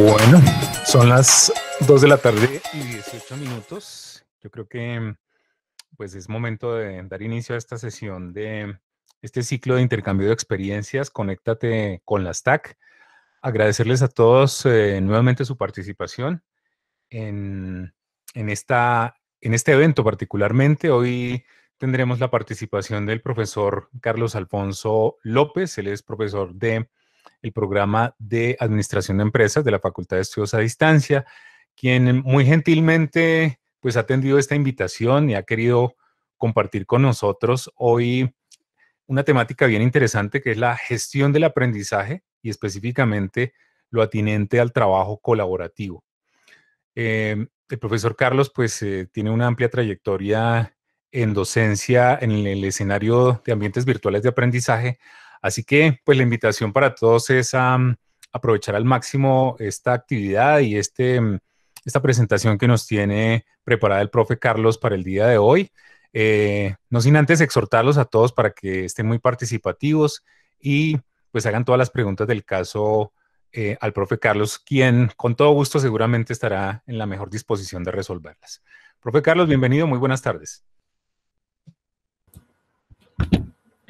Bueno, son las 2 de la tarde y 18 minutos. Yo creo que pues es momento de dar inicio a esta sesión de este ciclo de intercambio de experiencias. Conéctate con la STAC. Agradecerles a todos eh, nuevamente su participación en, en, esta, en este evento particularmente. Hoy tendremos la participación del profesor Carlos Alfonso López. Él es profesor de el programa de Administración de Empresas de la Facultad de Estudios a Distancia, quien muy gentilmente pues ha atendido esta invitación y ha querido compartir con nosotros hoy una temática bien interesante que es la gestión del aprendizaje y específicamente lo atinente al trabajo colaborativo. Em, el profesor Carlos pues eh, tiene una amplia trayectoria en docencia en el escenario de ambientes virtuales de aprendizaje, Así que, pues la invitación para todos es a mm, aprovechar al máximo esta actividad y este, mm, esta presentación que nos tiene preparada el profe Carlos para el día de hoy. Eh, no sin antes exhortarlos a todos para que estén muy participativos y pues hagan todas las preguntas del caso eh, al profe Carlos, quien con todo gusto seguramente estará en la mejor disposición de resolverlas. Profe Carlos, bienvenido, muy buenas tardes.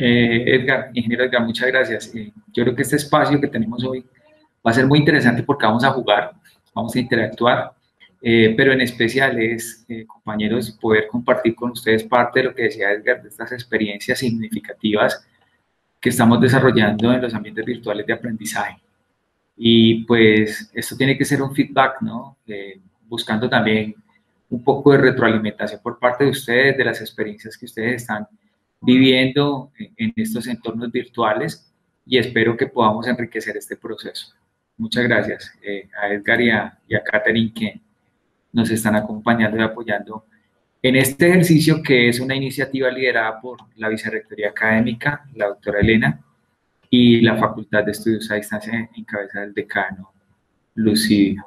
Eh, Edgar, ingeniero Edgar, muchas gracias. Eh, yo creo que este espacio que tenemos hoy va a ser muy interesante porque vamos a jugar, vamos a interactuar, eh, pero en especial es, compañeros, poder compartir con ustedes parte de lo que decía Edgar, de estas experiencias significativas que estamos desarrollando en los ambientes virtuales de aprendizaje. Y pues esto tiene que ser un feedback, ¿no? buscando también un poco de retroalimentación por parte de ustedes, de las experiencias que ustedes están viviendo en estos entornos virtuales y espero que podamos enriquecer este proceso. Muchas gracias eh, a Edgar y a, y Catherine que nos están acompañando y apoyando en este ejercicio que es una iniciativa liderada por la Vicerrectoría Académica, la doctora Elena, y la Facultad de Estudios a Distancia en cabeza del decano Lucidio.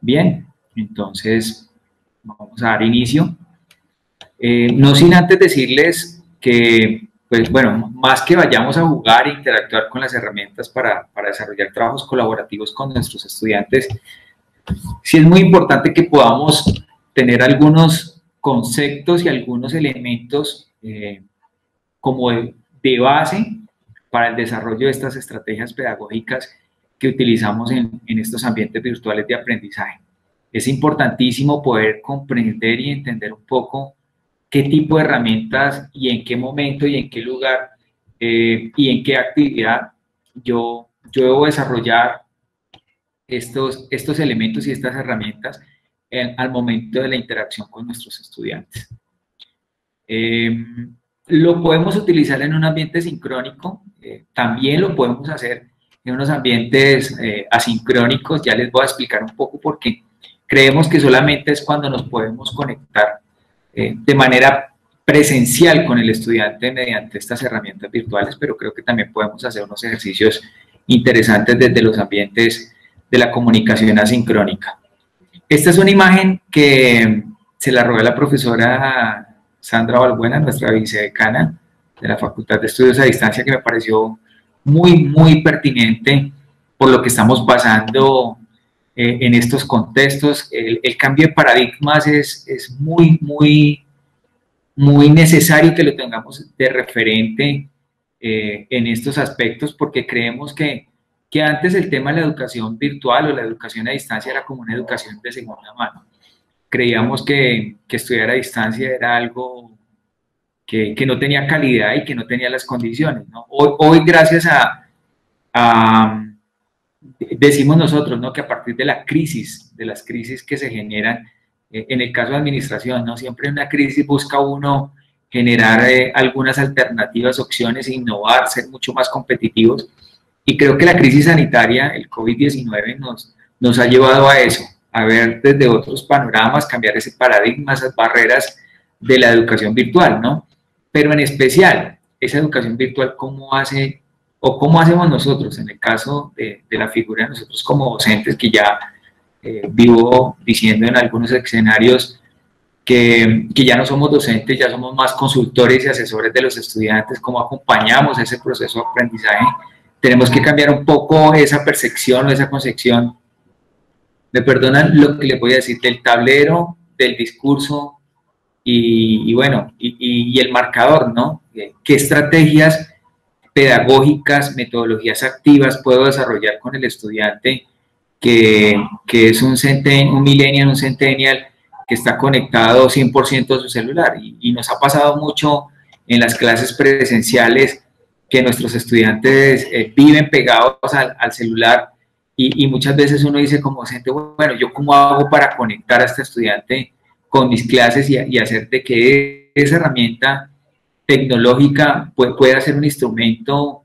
Bien, entonces vamos a dar inicio. Eh, no sin antes decirles que, pues bueno, más que vayamos a jugar e interactuar con las herramientas para, para desarrollar trabajos colaborativos con nuestros estudiantes, sí es muy importante que podamos tener algunos conceptos y algunos elementos eh, como de, de, base para el desarrollo de estas estrategias pedagógicas que utilizamos en, en estos ambientes virtuales de aprendizaje. Es importantísimo poder comprender y entender un poco qué tipo de herramientas y en qué momento y en qué lugar eh, y en qué actividad yo, yo debo desarrollar estos, estos elementos y estas herramientas al momento de la interacción con nuestros estudiantes. Em, lo podemos utilizar en un ambiente sincrónico, eh, también lo podemos hacer en unos ambientes eh, asincrónicos, ya les voy a explicar un poco por qué. Creemos que solamente es cuando nos podemos conectar eh, de manera presencial con el estudiante mediante estas herramientas virtuales, pero creo que también podemos hacer unos ejercicios interesantes desde los ambientes de la comunicación asincrónica. Esta es una imagen que se la robé la profesora Sandra Balbuena, nuestra vicedecana de la Facultad de Estudios a Distancia, que me pareció muy, muy pertinente por lo que estamos pasando eh, en estos contextos. El, cambio de paradigmas es, es, muy, muy, muy necesario que lo tengamos de referente eh, en estos aspectos porque creemos que, que antes el tema de la educación virtual o la educación a distancia era como una educación de segunda mano. Creíamos que, que estudiar a distancia era algo que, que, no tenía calidad y que no tenía las condiciones. ¿no? Hoy, hoy, gracias a, a decimos nosotros, ¿no? Que a partir de la crisis, de las crisis que se generan, eh, en el caso de administración, ¿no? Siempre en una crisis busca uno generar eh, algunas alternativas, opciones, innovar, ser mucho más competitivos. Y creo que la crisis sanitaria, el COVID-19, nos, nos ha llevado a eso, a ver desde otros panoramas, cambiar ese paradigma, esas barreras de la educación virtual, ¿no? Pero en especial, esa educación virtual, ¿cómo hace o cómo hacemos nosotros en el caso de, la figura de nosotros como docentes, que ya eh, vivo diciendo en algunos escenarios que, que, ya no somos docentes, ya somos más consultores y asesores de los estudiantes, cómo acompañamos ese proceso de aprendizaje. Tenemos que cambiar un poco esa percepción o esa concepción me perdonan lo que les voy a decir, del tablero, del discurso y, bueno, y, el marcador, ¿no? Eh, ¿Qué estrategias pedagógicas, metodologías activas puedo desarrollar con el estudiante que, es un, centen, un millennial, un centennial, que está conectado 100% a su celular? Y, nos ha pasado mucho en las clases presenciales que nuestros estudiantes eh, viven pegados al celular y, muchas veces uno dice como docente, bueno, ¿yo cómo hago para conectar a este estudiante con mis clases y, hacer de que esa herramienta tecnológica pueda ser un instrumento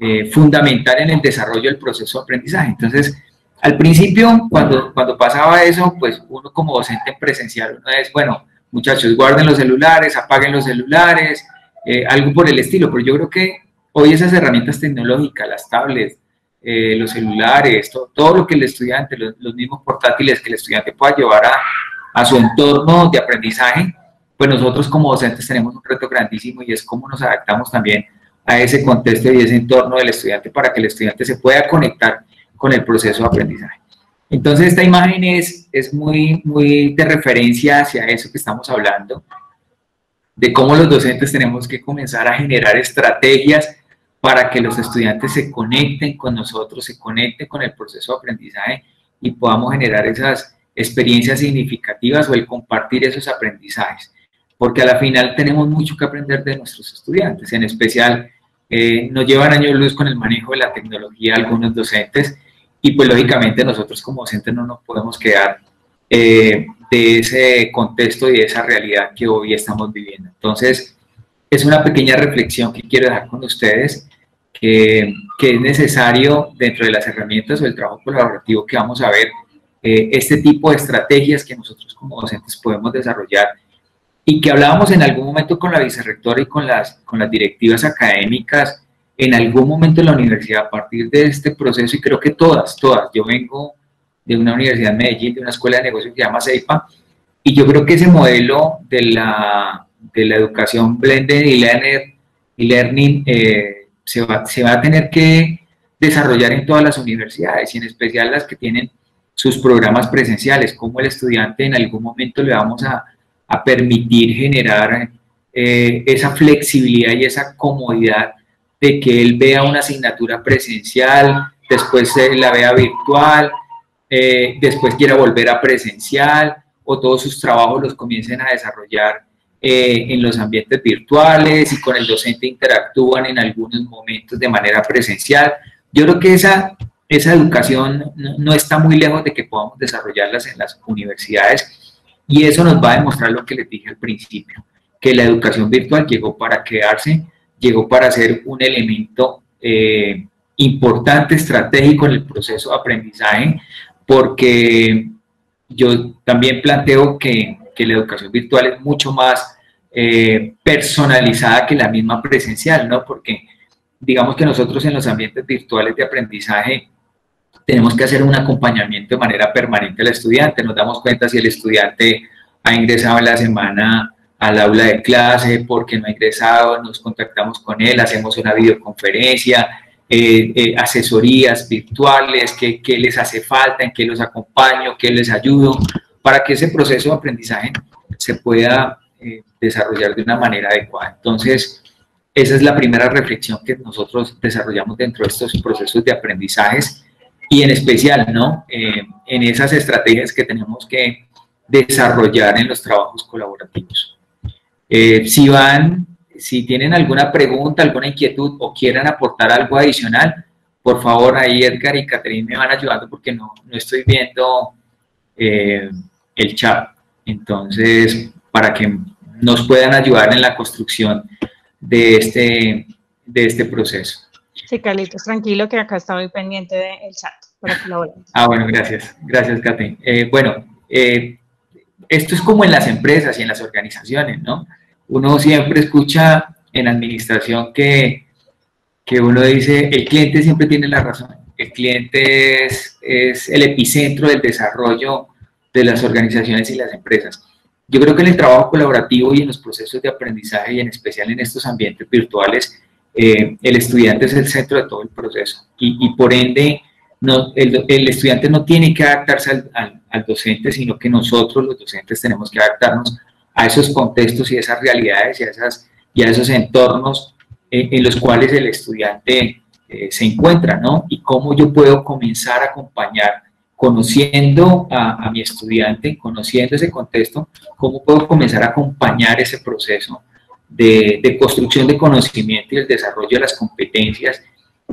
eh, fundamental en el desarrollo del proceso de aprendizaje? Entonces, al principio, cuando, cuando pasaba eso, pues uno como docente presencial, uno es, bueno, muchachos, guarden los celulares, apaguen los celulares, eh, algo por el estilo, pero yo creo que hoy esas herramientas tecnológicas, las tablets, eh, los celulares, todo, lo que el estudiante, los, mismos portátiles que el estudiante pueda llevar a, su entorno de aprendizaje, pues nosotros como docentes tenemos un reto grandísimo y es cómo nos adaptamos también a ese contexto y ese entorno del estudiante para que el estudiante se pueda conectar con el proceso de aprendizaje. Entonces esta imagen es, es muy, muy de referencia hacia eso que estamos hablando, de cómo los docentes tenemos que comenzar a generar estrategias para que los estudiantes se conecten con nosotros, se conecten con el proceso de aprendizaje y podamos generar esas experiencias significativas o el compartir esos aprendizajes. Porque a la final tenemos mucho que aprender de nuestros estudiantes, en especial eh, nos llevan años luz con el manejo de la tecnología algunos docentes y pues lógicamente nosotros como docentes no nos podemos quedar eh, de ese contexto y de esa realidad que hoy estamos viviendo. Entonces, es una pequeña reflexión que quiero dejar con ustedes que, es necesario dentro de las herramientas o el trabajo colaborativo que vamos a ver, eh, este tipo de estrategias que nosotros como docentes podemos desarrollar y que hablábamos en algún momento con la vicerrectora y con las, con las directivas académicas, en algún momento en la universidad a partir de este proceso, y creo que todas, todas, yo vengo de una universidad de Medellín, de una escuela de negocios que se llama CEIPA, y yo creo que ese modelo de la, de la educación blended y learning, y learning eh, se va, se va a tener que desarrollar en todas las universidades y en especial las que tienen sus programas presenciales, como el estudiante en algún momento le vamos a, a permitir generar eh, esa flexibilidad y esa comodidad de que él vea una asignatura presencial, después la vea virtual, eh, después quiera volver a presencial o todos sus trabajos los comiencen a desarrollar eh, en los ambientes virtuales y con el docente interactúan en algunos momentos de manera presencial. Yo creo que esa, esa educación no, está muy lejos de que podamos desarrollarlas en las universidades y eso nos va a demostrar lo que les dije al principio, que la educación virtual llegó para quedarse, llegó para ser un elemento eh, importante, estratégico en el proceso de aprendizaje, porque yo también planteo que que la educación virtual es mucho más eh, personalizada que la misma presencial, ¿no? Porque digamos que nosotros en los ambientes virtuales de aprendizaje tenemos que hacer un acompañamiento de manera permanente al estudiante, nos damos cuenta si el estudiante ha ingresado en la semana al aula de clase, porque no ha ingresado, nos contactamos con él, hacemos una videoconferencia, eh, eh, asesorías virtuales, qué, qué, les hace falta, en qué los acompaño, qué les ayudo, para que ese proceso de aprendizaje se pueda eh, desarrollar de una manera adecuada. Entonces, esa es la primera reflexión que nosotros desarrollamos dentro de estos procesos de aprendizajes y en especial, ¿no? Eh, en esas estrategias que tenemos que desarrollar en los trabajos colaborativos. Eh, si van, si tienen alguna pregunta, alguna inquietud o quieran aportar algo adicional, por favor, ahí Edgar y Catherine me van ayudando porque no, no estoy viendo el chat. Entonces, para que nos puedan ayudar en la construcción de este, de este proceso. Sí, Carlitos, tranquilo que acá está muy pendiente del chat para Ah, bueno, gracias. Gracias, Katy. Eh, bueno, eh, esto es como en las empresas y en las organizaciones, ¿no? Uno siempre escucha en administración que, que uno dice, el cliente siempre tiene la razón. El cliente es, es el epicentro del desarrollo de las organizaciones y las empresas. Yo creo que en el trabajo colaborativo y en los procesos de aprendizaje y en especial en estos ambientes virtuales, eh, el estudiante es el centro de todo el proceso y, por ende el, estudiante no tiene que adaptarse al, docente, sino que nosotros los docentes tenemos que adaptarnos a esos contextos y esas realidades y a, esas, esos entornos en, los cuales el estudiante eh, se encuentra, ¿no? Y cómo yo puedo comenzar a acompañar, conociendo a, a, mi estudiante, conociendo ese contexto, cómo puedo comenzar a acompañar ese proceso de, construcción de conocimiento y el desarrollo de las competencias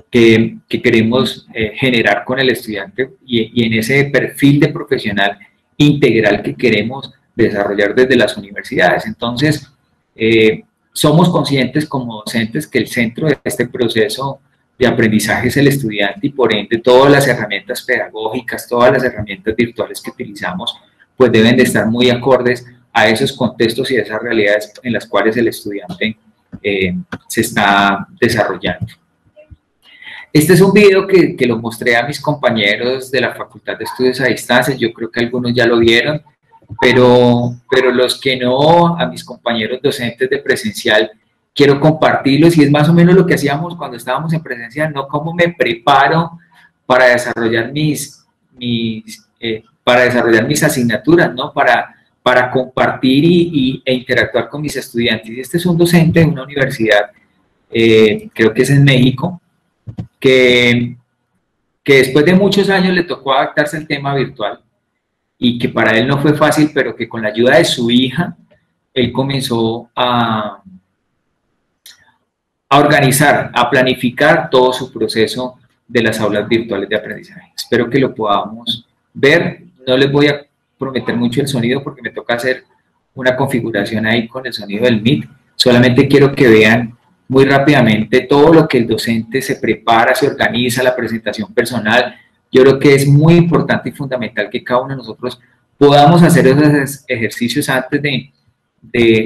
que, queremos eh, generar con el estudiante y, en ese perfil de profesional integral que queremos desarrollar desde las universidades. Entonces, eh, somos conscientes como docentes que el centro de este proceso de aprendizaje es el estudiante y por ende todas las herramientas pedagógicas, todas las herramientas virtuales que utilizamos, pues deben de estar muy acordes a esos contextos y a esas realidades en las cuales el estudiante eh, se está desarrollando. Este es un video que, que, lo mostré a mis compañeros de la Facultad de Estudios a Distancia, yo creo que algunos ya lo vieron, pero, pero los que no, a mis compañeros docentes de presencial, quiero compartirlos y es más o menos lo que hacíamos cuando estábamos en presencial, no cómo me preparo para desarrollar mis, mis eh, para desarrollar mis asignaturas, ¿no? Para, para compartir y, e interactuar con mis estudiantes. Este es un docente de una universidad, eh, creo que es en México, que, que después de muchos años le tocó adaptarse al tema virtual y que para él no fue fácil, pero que con la ayuda de su hija, él comenzó a, a organizar, a planificar todo su proceso de las aulas virtuales de aprendizaje. Espero que lo podamos ver. No les voy a prometer mucho el sonido porque me toca hacer una configuración ahí con el sonido del Meet. Solamente quiero que vean muy rápidamente todo lo que el docente se prepara, se organiza, la presentación personal. Yo creo que es muy importante y fundamental que cada uno de nosotros podamos hacer esos ejercicios antes de,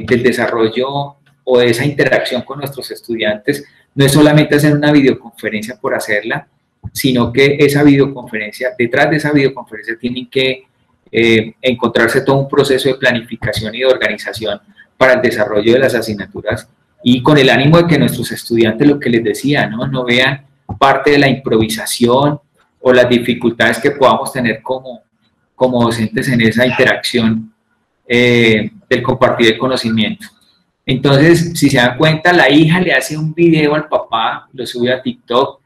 del desarrollo o de esa interacción con nuestros estudiantes. No es solamente hacer una videoconferencia por hacerla, sino que esa videoconferencia, detrás de esa videoconferencia tienen que eh, encontrarse todo un proceso de planificación y de organización para el desarrollo de las asignaturas y con el ánimo de que nuestros estudiantes, lo que les decía, no, no vean parte de la improvisación o las dificultades que podamos tener como, como docentes en esa interacción eh, del compartir el conocimiento. Entonces, si se dan cuenta, la hija le hace un video al papá, lo sube a TikTok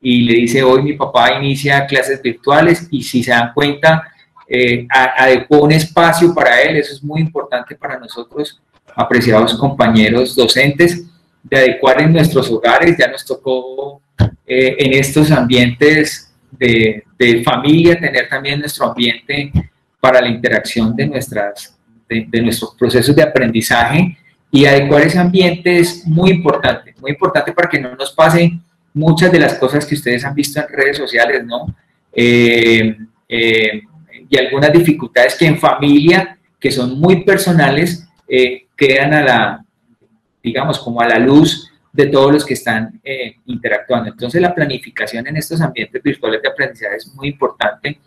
y le dice, hoy mi papá inicia clases virtuales y si se dan cuenta, eh, adecuó un espacio para él, eso es muy importante para nosotros apreciados compañeros docentes, de adecuar en nuestros hogares. Ya nos tocó eh, en estos ambientes de, familia tener también nuestro ambiente para la interacción de, nuestras, de, nuestros procesos de aprendizaje y adecuar ese ambiente es muy importante, muy importante para que no nos pase muchas de las cosas que ustedes han visto en redes sociales, ¿no? Eh, eh, y algunas dificultades que en familia, que son muy personales, eh, quedan a la, digamos, como a la luz de todos los que están eh, interactuando. Entonces la planificación en estos ambientes virtuales de aprendizaje es muy importante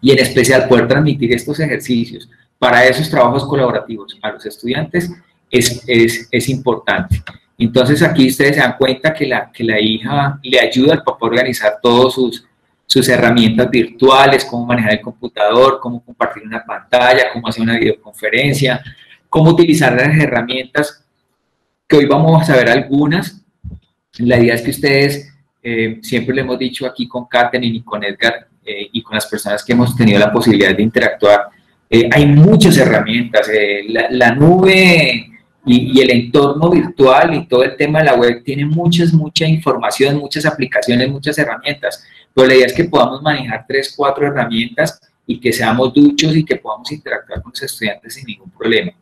y en especial poder transmitir estos ejercicios para esos trabajos colaborativos a los estudiantes es, es, es importante. Entonces aquí ustedes se dan cuenta que la, que la hija le ayuda al papá a organizar todos sus, sus herramientas virtuales, cómo manejar el computador, cómo compartir una pantalla, cómo hacer una videoconferencia, cómo utilizar las herramientas, que hoy vamos a ver algunas. La idea es que ustedes, eh, siempre le hemos dicho aquí con Katherine y con Edgar eh, y con las personas que hemos tenido la posibilidad de interactuar, eh, hay muchas herramientas. La, nube y, y, el entorno virtual y todo el tema de la web tiene muchas, mucha información, muchas aplicaciones, muchas herramientas. Pero la idea es que podamos manejar tres, cuatro herramientas y que seamos duchos y que podamos interactuar con los estudiantes sin ningún problema.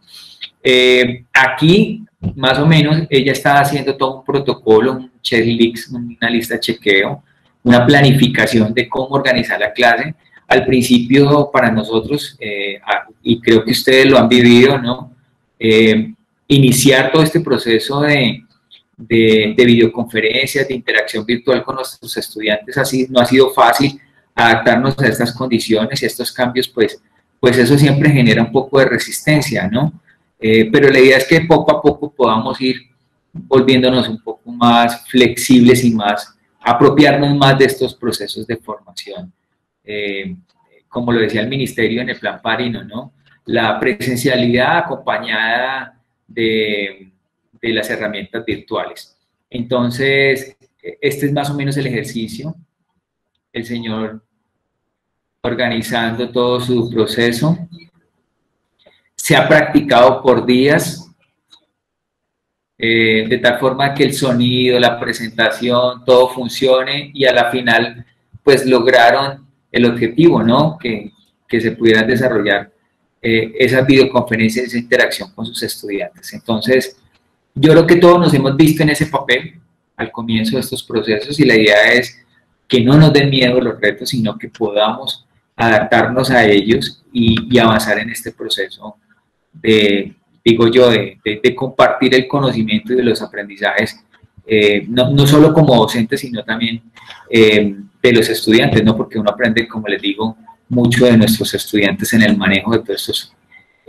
Eh, aquí, más o menos, ella está haciendo todo un protocolo, un checklist, una lista de chequeo, una planificación de cómo organizar la clase. Al principio, para nosotros, eh, y creo que ustedes lo han vivido, ¿no? Eh, iniciar todo este proceso de, de, de, videoconferencias, de interacción virtual con nuestros estudiantes, así no ha sido fácil adaptarnos a estas condiciones y a estos cambios, pues, pues eso siempre genera un poco de resistencia, ¿no? Eh, pero la idea es que poco a poco podamos ir volviéndonos un poco más flexibles y más apropiarnos más de estos procesos de formación. Eh, como lo decía el ministerio en el plan Parino, ¿no? La presencialidad acompañada de, de las herramientas virtuales. Entonces, este es más o menos el ejercicio. El Señor organizando todo su proceso. Se ha practicado por días, eh, de tal forma que el sonido, la presentación, todo funcione y a la final, pues lograron el objetivo, ¿no? Que, que se pudieran desarrollar eh, esas videoconferencias, esa interacción con sus estudiantes. Entonces, yo creo que todos nos hemos visto en ese papel al comienzo de estos procesos y la idea es que no nos den miedo los retos, sino que podamos adaptarnos a ellos y, avanzar en este proceso de, digo yo, de, compartir el conocimiento y de los aprendizajes, eh, no, no, solo como docentes, sino también eh, de los estudiantes, ¿no? Porque uno aprende, como les digo, mucho de nuestros estudiantes en el manejo de todos estos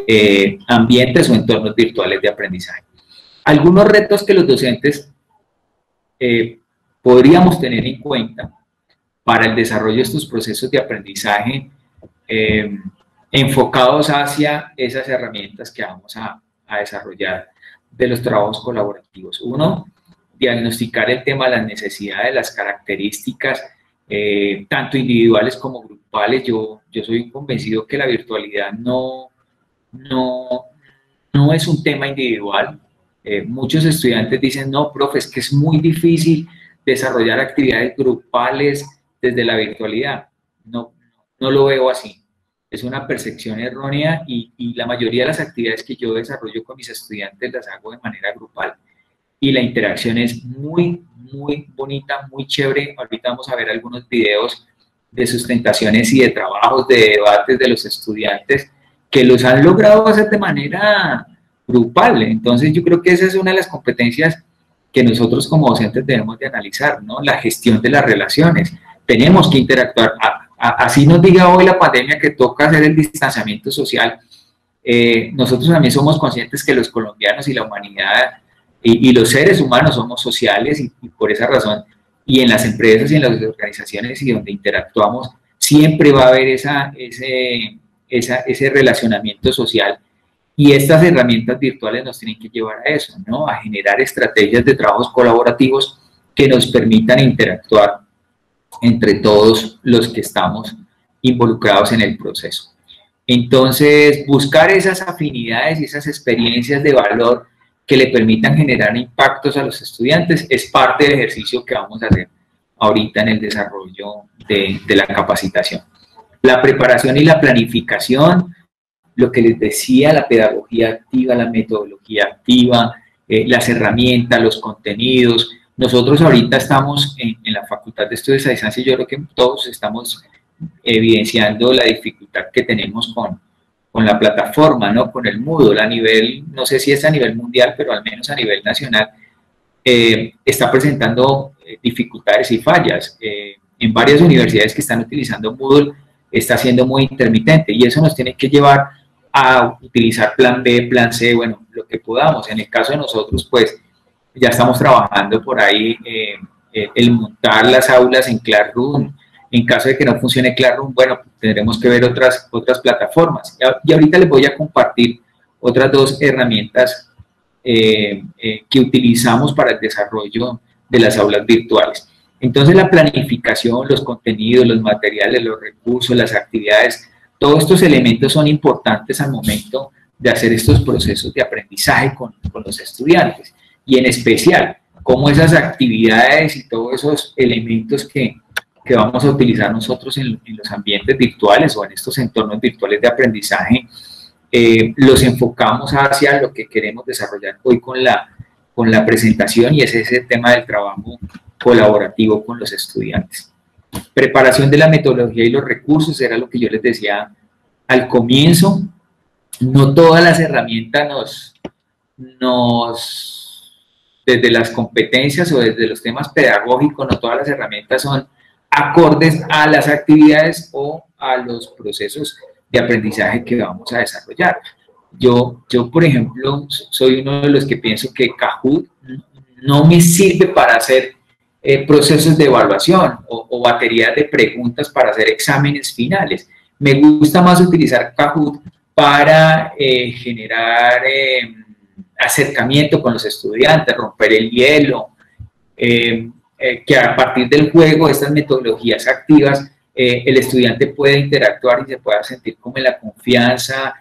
eh, ambientes o entornos virtuales de aprendizaje. Algunos retos que los docentes podríamos tener en cuenta para el desarrollo de estos procesos de aprendizaje eh, enfocados hacia esas herramientas que vamos a, desarrollar de los trabajos colaborativos. Uno, diagnosticar el tema de las necesidades, las características, eh, tanto individuales como grupales. Yo, yo soy convencido que la virtualidad no, no, no es un tema individual. Eh, muchos estudiantes dicen, no, profe, es que es muy difícil desarrollar actividades grupales desde la virtualidad. No, no lo veo así. Es una percepción errónea y, y, la mayoría de las actividades que yo desarrollo con mis estudiantes las hago de manera grupal. Y la interacción es muy, muy bonita, muy chévere. Ahorita a ver algunos videos de sustentaciones y de trabajos, de debates de los estudiantes que los han logrado hacer de manera grupal. Entonces yo creo que esa es una de las competencias que nosotros como docentes debemos de analizar, ¿no? La gestión de las relaciones tenemos que interactuar. así nos diga hoy la pandemia que toca hacer el distanciamiento social. Eh, nosotros también somos conscientes que los colombianos y la humanidad y, los seres humanos somos sociales y, por esa razón, y en las empresas y en las organizaciones y donde interactuamos, siempre va a haber esa, ese, ese relacionamiento social. Y estas herramientas virtuales nos tienen que llevar a eso, ¿no? A generar estrategias de trabajos colaborativos que nos permitan interactuar entre todos los que estamos involucrados en el proceso. Entonces, buscar esas afinidades y esas experiencias de valor que le permitan generar impactos a los estudiantes es parte del ejercicio que vamos a hacer ahorita en el desarrollo de, la capacitación. La preparación y la planificación, lo que les decía, la pedagogía activa, la metodología activa, eh, las herramientas, los contenidos, nosotros ahorita estamos en, la Facultad de Estudios a Distancia, yo creo que todos estamos evidenciando la dificultad que tenemos con, con la plataforma, ¿no? con el Moodle a nivel, no sé si es a nivel mundial, pero al menos a nivel nacional, eh, está presentando eh, dificultades y fallas. Eh, en varias universidades que están utilizando Moodle está siendo muy intermitente y eso nos tiene que llevar a utilizar plan B, plan C, bueno, lo que podamos. En el caso de nosotros, pues ya estamos trabajando por ahí eh, eh, el montar las aulas en Classroom. En caso de que no funcione Classroom, bueno, tendremos que ver otras, otras plataformas. Y ahorita les voy a compartir otras dos herramientas eh, que utilizamos para el desarrollo de las aulas virtuales. Entonces la planificación, los contenidos, los materiales, los recursos, las actividades, todos estos elementos son importantes al momento de hacer estos procesos de aprendizaje con, los estudiantes y en especial cómo esas actividades y todos esos elementos que, que vamos a utilizar nosotros en, los ambientes virtuales o en estos entornos virtuales de aprendizaje, eh, los enfocamos hacia lo que queremos desarrollar hoy con la, con la presentación y es ese tema del trabajo colaborativo con los estudiantes. Preparación de la metodología y los recursos era lo que yo les decía al comienzo. No todas las herramientas nos, nos desde las competencias o desde los temas pedagógicos, no todas las herramientas son acordes a las actividades o a los procesos de aprendizaje que vamos a desarrollar. Yo, yo por ejemplo, soy uno de los que pienso que Kahoot no me sirve para hacer eh, procesos de evaluación o, baterías de preguntas para hacer exámenes finales. Me gusta más utilizar Kahoot para eh, generar eh, acercamiento con los estudiantes, romper el hielo, que a partir del juego, estas metodologías activas, el estudiante puede interactuar y se pueda sentir como en la confianza.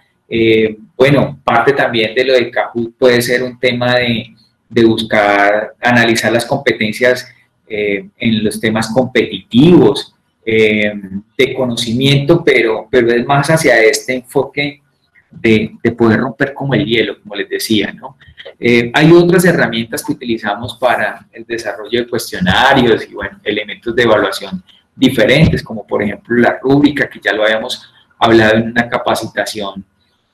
bueno, parte también de lo de Kahoot puede ser un tema de, de buscar, analizar las competencias eh, en los temas competitivos, eh, de conocimiento, pero, pero es más hacia este enfoque de, de, poder romper como el hielo, como les decía, ¿no? Eh, hay otras herramientas que utilizamos para el desarrollo de cuestionarios y, bueno, elementos de evaluación diferentes, como por ejemplo la rúbrica, que ya lo habíamos hablado en una capacitación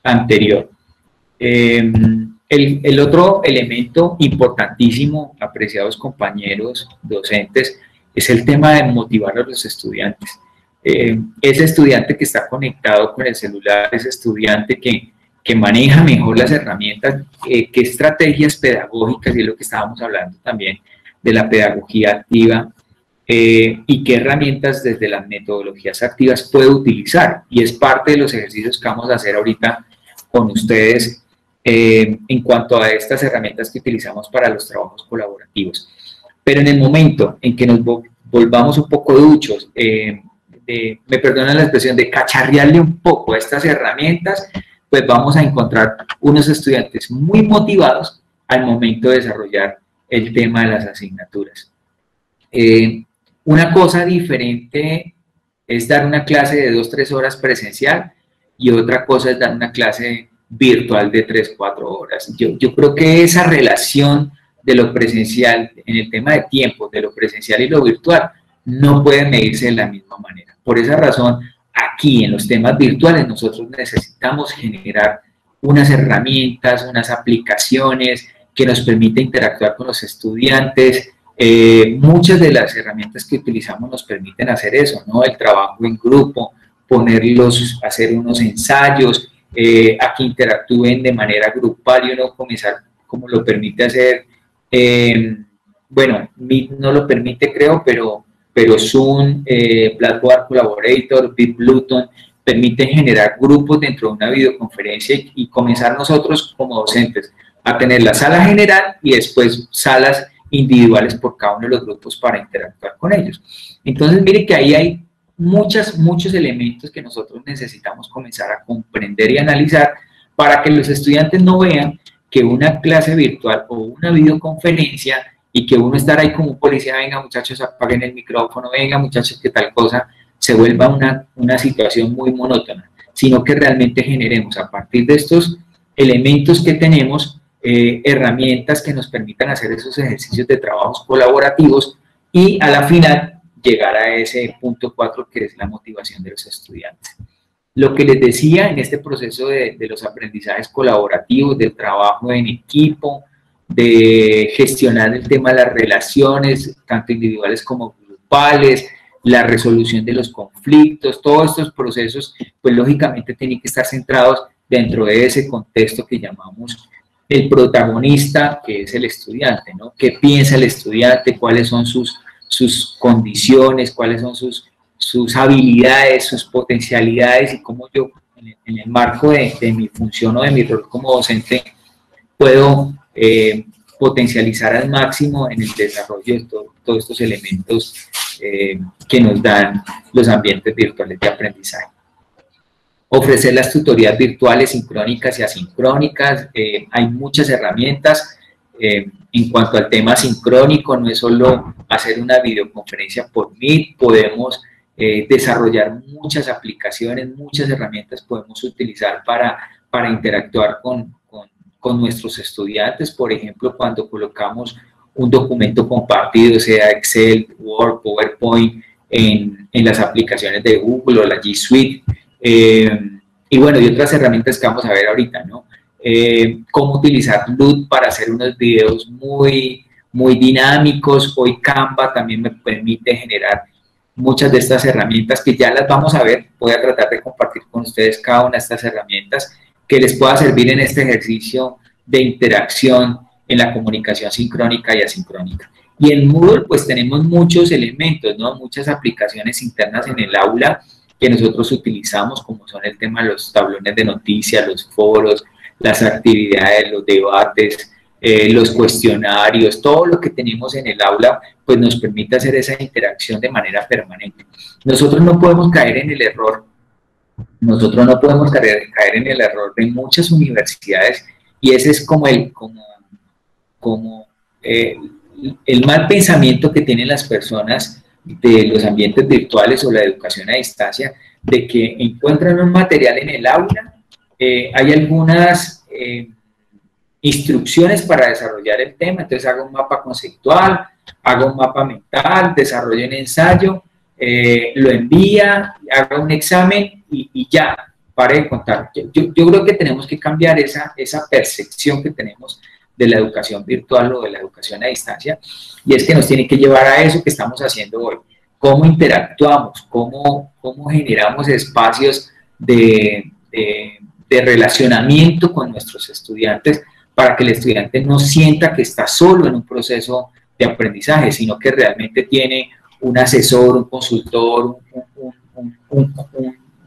anterior. El, otro elemento importantísimo, apreciados compañeros docentes, es el tema de motivar a los estudiantes. Eh, ese estudiante que está conectado con el celular, ese estudiante que, maneja mejor las herramientas, eh, qué estrategias pedagógicas, y es lo que estábamos hablando también de la pedagogía activa, eh, y qué herramientas desde las metodologías activas puede utilizar. Y es parte de los ejercicios que vamos a hacer ahorita con ustedes eh, en cuanto a estas herramientas que utilizamos para los trabajos colaborativos. Pero en el momento en que nos volvamos un poco duchos, eh, me perdonan la expresión, de cacharrearle un poco a estas herramientas, pues vamos a encontrar unos estudiantes muy motivados al momento de desarrollar el tema de las asignaturas. Eh, una cosa diferente es dar una clase de dos, tres horas presencial y otra cosa es dar una clase virtual de 3, 4 horas. Yo, yo creo que esa relación de lo presencial, en el tema de tiempo, de lo presencial y lo virtual, no puede medirse de la misma manera. Por esa razón, aquí en los temas virtuales nosotros necesitamos generar unas herramientas, unas aplicaciones que nos permiten interactuar con los estudiantes. Eh, muchas de las herramientas que utilizamos nos permiten hacer eso, ¿no? El trabajo en grupo, ponerlos, hacer unos ensayos, eh, a que interactúen de manera grupal y uno comenzar como lo permite hacer, em, bueno, Meet no lo permite creo, pero, pero Zoom, eh, Blackboard Collaborator, BitBluton, permiten generar grupos dentro de una videoconferencia y, comenzar nosotros como docentes a tener la sala general y después salas individuales por cada uno de los grupos para interactuar con ellos. Entonces, mire que ahí hay muchas, muchos elementos que nosotros necesitamos comenzar a comprender y analizar para que los estudiantes no vean que una clase virtual o una videoconferencia y que uno estar ahí como policía, venga muchachos, apaguen el micrófono, venga muchachos, que tal cosa, se vuelva una, una situación muy monótona, sino que realmente generemos a partir de estos elementos que tenemos, eh, herramientas que nos permitan hacer esos ejercicios de trabajos colaborativos y a la final llegar a ese punto 4 que es la motivación de los estudiantes. Lo que les decía en este proceso de, los aprendizajes colaborativos, del trabajo en equipo, de gestionar el tema de las relaciones, tanto individuales como grupales, la resolución de los conflictos, todos estos procesos, pues lógicamente tienen que estar centrados dentro de ese contexto que llamamos el protagonista, que es el estudiante, ¿no? ¿Qué piensa el estudiante? ¿Cuáles son sus sus condiciones, cuáles son sus, sus habilidades, sus potencialidades y cómo yo, en el, marco de, mi función o de mi rol como docente, puedo eh, potencializar al máximo en el desarrollo de todos estos elementos eh, que nos dan los ambientes virtuales de aprendizaje. Ofrecer las tutorías virtuales sincrónicas y asincrónicas, eh, hay muchas herramientas, eh, en cuanto al tema sincrónico, no es solo hacer una videoconferencia por Meet, podemos eh, desarrollar muchas aplicaciones, muchas herramientas podemos utilizar para, para interactuar con, con, nuestros estudiantes. Por ejemplo, cuando colocamos un documento compartido, sea Excel, Word, PowerPoint, en, en las aplicaciones de Google o la G Suite. Eh, y bueno, y otras herramientas que vamos a ver ahorita, ¿no? Eh, cómo utilizar LUT para hacer unos videos muy, muy dinámicos. Hoy Canva también me permite generar muchas de estas herramientas que ya las vamos a ver. Voy a tratar de compartir con ustedes cada una de estas herramientas que les pueda servir en este ejercicio de interacción en la comunicación sincrónica y asincrónica. Y en Moodle pues tenemos muchos elementos, ¿no? Muchas aplicaciones internas en el aula que nosotros utilizamos, como son el tema de los tablones de noticias, los foros, las actividades, los debates, eh, los cuestionarios, todo lo que tenemos en el aula, pues nos permite hacer esa interacción de manera permanente. Nosotros no podemos caer en el error, nosotros no podemos caer, caer en el error de muchas universidades y ese es como el, como, como eh, el mal pensamiento que tienen las personas de los ambientes virtuales o la educación a distancia, de que encuentran un material en el aula, eh, hay algunas eh, instrucciones para desarrollar el tema, entonces hago un mapa conceptual, hago un mapa mental, desarrollo un ensayo, eh, lo envía, haga un examen y, ya, pare de contar. Yo, creo que tenemos que cambiar esa, percepción que tenemos de la educación virtual o de la educación a distancia, y es que nos tiene que llevar a eso que estamos haciendo hoy. Cómo interactuamos, cómo, generamos espacios de, de relacionamiento con nuestros estudiantes para que el estudiante no sienta que está solo en un proceso de aprendizaje, sino que realmente tiene un asesor, un consultor,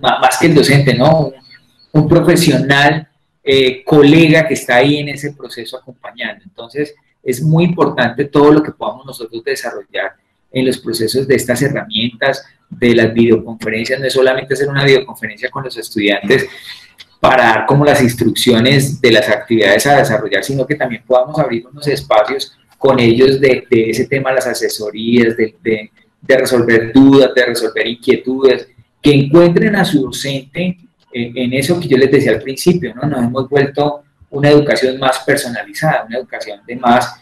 más que el docente, ¿no? Un, profesional, eh, colega que está ahí en ese proceso acompañando. Entonces, es muy importante todo lo que podamos nosotros desarrollar en los procesos de estas herramientas, de las videoconferencias, no es solamente hacer una videoconferencia con los estudiantes para dar como las instrucciones de las actividades a desarrollar, sino que también podamos abrir unos espacios con ellos de, ese tema, las asesorías, de, de, resolver dudas, de resolver inquietudes, que encuentren a su docente en eso que yo les decía al principio, ¿no? Nos hemos vuelto una educación más personalizada, una educación de más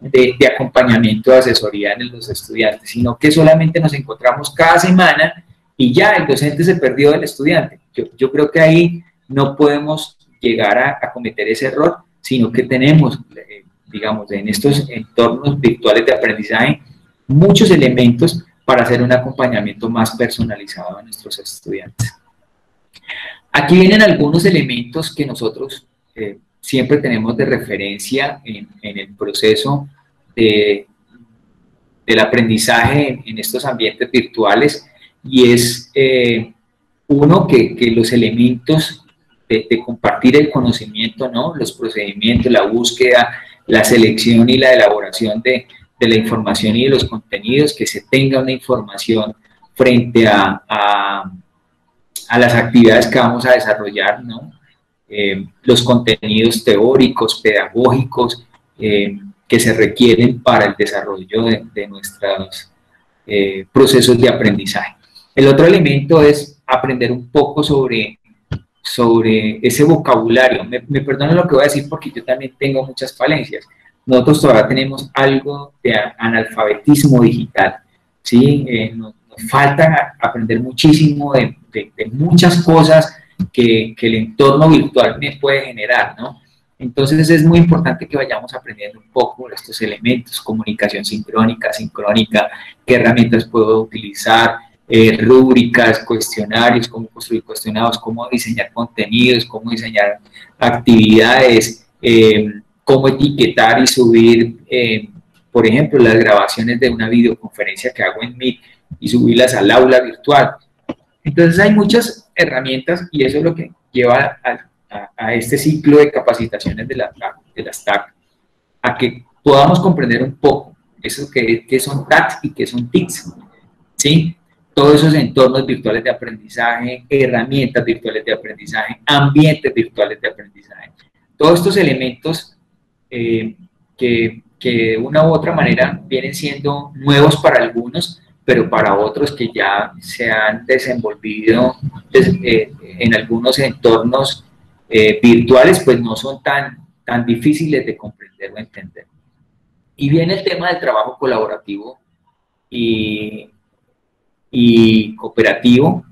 de, de, acompañamiento, de asesoría en los estudiantes, sino que solamente nos encontramos cada semana y ya el docente se perdió del estudiante. Yo, yo creo que ahí no podemos llegar a, cometer ese error, sino que tenemos eh, digamos, en estos entornos virtuales de aprendizaje, muchos elementos para hacer un acompañamiento más personalizado a nuestros estudiantes. Aquí vienen algunos elementos que nosotros eh, siempre tenemos de referencia en, el proceso de, del aprendizaje en, estos ambientes virtuales y es eh, uno que, los elementos de, de, compartir el conocimiento, ¿no? los procedimientos, la búsqueda, la selección y la elaboración de, la información y de los contenidos, que se tenga una información frente a, a, las actividades que vamos a desarrollar, ¿no? Eh, los contenidos teóricos, pedagógicos eh, que se requieren para el desarrollo de, nuestros eh, procesos de aprendizaje. El otro elemento es aprender un poco sobre sobre ese vocabulario. Me, me perdono lo que voy a decir porque yo también tengo muchas falencias. Nosotros todavía tenemos algo de analfabetismo digital, ¿sí? Eh, nos, falta aprender muchísimo de, muchas cosas que, que, el entorno virtual me puede generar, ¿no? Entonces es muy importante que vayamos aprendiendo un poco estos elementos, comunicación sincrónica, sincrónica, qué herramientas puedo utilizar, eh, rúbricas, cuestionarios, cómo construir cuestionarios, cómo diseñar contenidos, cómo diseñar actividades, eh, cómo etiquetar y subir, eh, por ejemplo, las grabaciones de una videoconferencia que hago en Meet y subirlas al aula virtual. Entonces hay muchas herramientas y eso es lo que lleva a, este ciclo de capacitaciones de, la, de las TAC, a que podamos comprender un poco eso que, que son TACs y que son TICs. ¿sí? Todos esos entornos virtuales de aprendizaje, herramientas virtuales de aprendizaje, ambientes virtuales de aprendizaje. Todos estos elementos eh, que, que, de una u otra manera vienen siendo nuevos para algunos, pero para otros que ya se han desenvolvido eh, en algunos entornos eh, virtuales, pues no son tan, tan difíciles de comprender o entender. Y viene el tema del trabajo colaborativo y y cooperativo,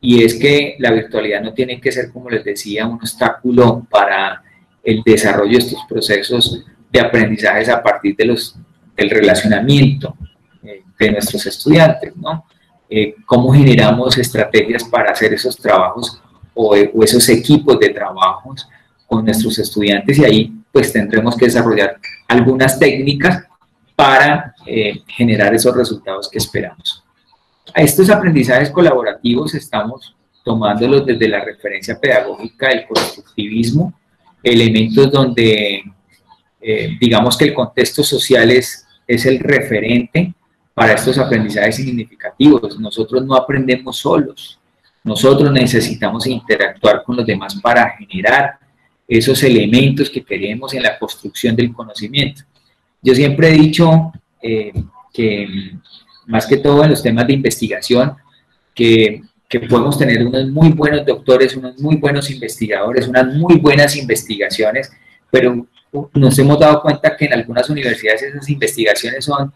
y es que la virtualidad no tiene que ser, como les decía, un obstáculo para el desarrollo de estos procesos de aprendizajes a partir de los, del relacionamiento eh, de nuestros estudiantes, ¿no? Eh, cómo generamos estrategias para hacer esos trabajos o, esos equipos de trabajos con nuestros estudiantes y ahí pues tendremos que desarrollar algunas técnicas para eh, generar esos resultados que esperamos. A estos aprendizajes colaborativos estamos tomándolos desde la referencia pedagógica del constructivismo, elementos donde eh, digamos que el contexto social es, es el referente para estos aprendizajes significativos. Nosotros no aprendemos solos, nosotros necesitamos interactuar con los demás para generar esos elementos que queremos en la construcción del conocimiento. Yo siempre he dicho eh, que, más que todo en los temas de investigación, que, que, podemos tener unos muy buenos doctores, unos muy buenos investigadores, unas muy buenas investigaciones, pero nos hemos dado cuenta que en algunas universidades esas investigaciones son,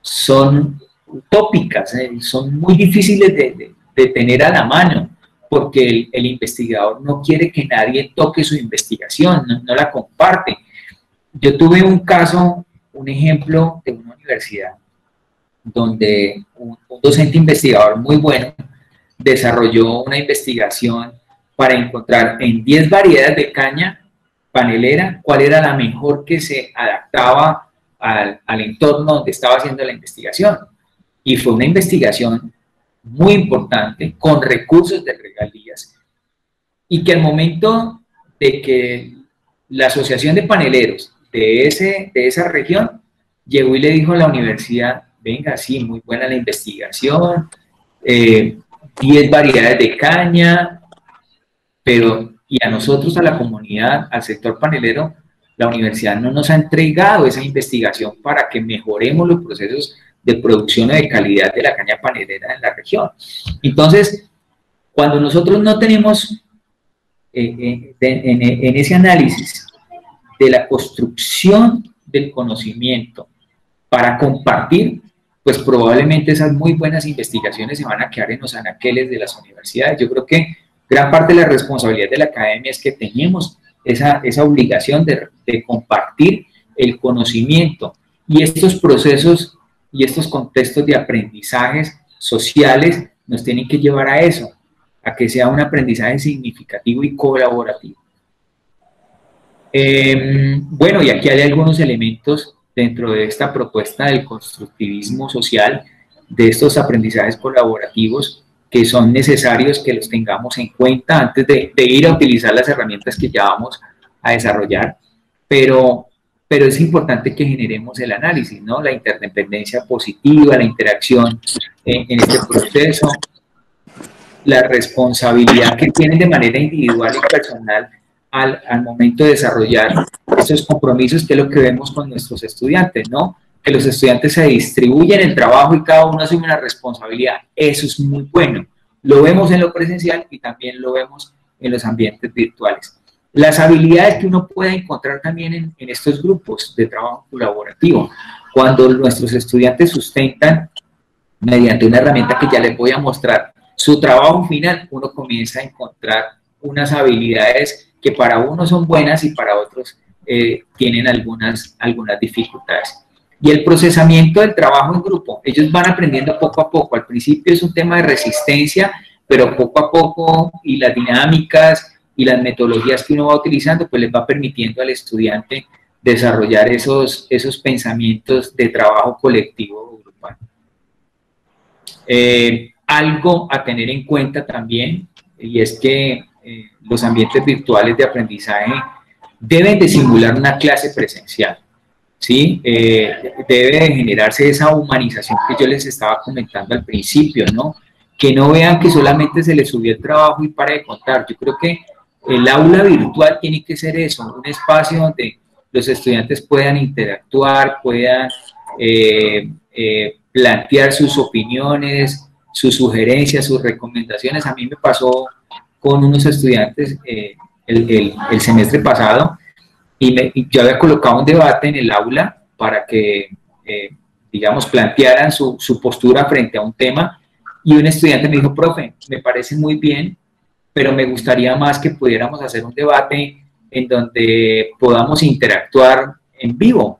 son utópicas, eh, son muy difíciles de, de, tener a la mano, porque el, investigador no quiere que nadie toque su investigación, no, la comparte. Yo tuve un caso, un ejemplo de una universidad donde un, docente investigador muy bueno desarrolló una investigación para encontrar en 10 variedades de caña panelera, cuál era la mejor que se adaptaba al, entorno donde estaba haciendo la investigación. Y fue una investigación muy importante, con recursos de regalías, y que al momento de que la Asociación de Paneleros de, ese, de esa región llegó y le dijo a la universidad, venga, sí, muy buena la investigación, 10 eh, variedades de caña, pero y a nosotros, a la comunidad, al sector panelero, la universidad no nos ha entregado esa investigación para que mejoremos los procesos de producción y de calidad de la caña panelera en la región. Entonces, cuando nosotros no tenemos eh, eh, en, ese análisis de la construcción del conocimiento para compartir, pues probablemente esas muy buenas investigaciones se van a quedar en los anaqueles de las universidades. Yo creo que gran parte de la responsabilidad de la academia es que tenemos esa, esa obligación de, compartir el conocimiento y estos procesos y estos contextos de aprendizajes sociales nos tienen que llevar a eso, a que sea un aprendizaje significativo y colaborativo. Em, bueno, y aquí hay algunos elementos dentro de esta propuesta del constructivismo social, de estos aprendizajes colaborativos que son necesarios que los tengamos en cuenta antes de, ir a utilizar las herramientas que ya vamos a desarrollar, pero, pero es importante que generemos el análisis, ¿no? La interdependencia positiva, la interacción en, en este proceso, la responsabilidad que tienen de manera individual y personal al, al, momento de desarrollar esos compromisos, que es lo que vemos con nuestros estudiantes, ¿no? que los estudiantes se distribuyen el trabajo y cada uno asume una responsabilidad. Eso es muy bueno. Lo vemos en lo presencial y también lo vemos en los ambientes virtuales. Las habilidades que uno puede encontrar también en, en estos grupos de trabajo colaborativo, cuando nuestros estudiantes sustentan mediante una herramienta que ya les voy a mostrar su trabajo final, uno comienza a encontrar unas habilidades que para unos son buenas y para otros eh, tienen algunas, algunas dificultades y el procesamiento del trabajo en grupo. Ellos van aprendiendo poco a poco. Al principio es un tema de resistencia, pero poco a poco y las dinámicas y las metodologías que uno va utilizando, pues les va permitiendo al estudiante desarrollar esos, esos pensamientos de trabajo colectivo o grupal. Eh, algo a tener en cuenta también, y es que eh, los ambientes virtuales de aprendizaje deben de simular una clase presencial. ¿sí? Eh, debe generarse esa humanización que yo les estaba comentando al principio, ¿no? Que no vean que solamente se les subió el trabajo y para de contar. Yo creo que el aula virtual tiene que ser eso, un espacio donde los estudiantes puedan interactuar, puedan eh, plantear sus opiniones, sus sugerencias, sus recomendaciones. A mí me pasó con unos estudiantes el, el semestre pasado, y, yo había colocado un debate en el aula para que, eh, digamos, plantearan su, su, postura frente a un tema y un estudiante me dijo, profe, me parece muy bien, pero me gustaría más que pudiéramos hacer un debate en donde podamos interactuar en vivo.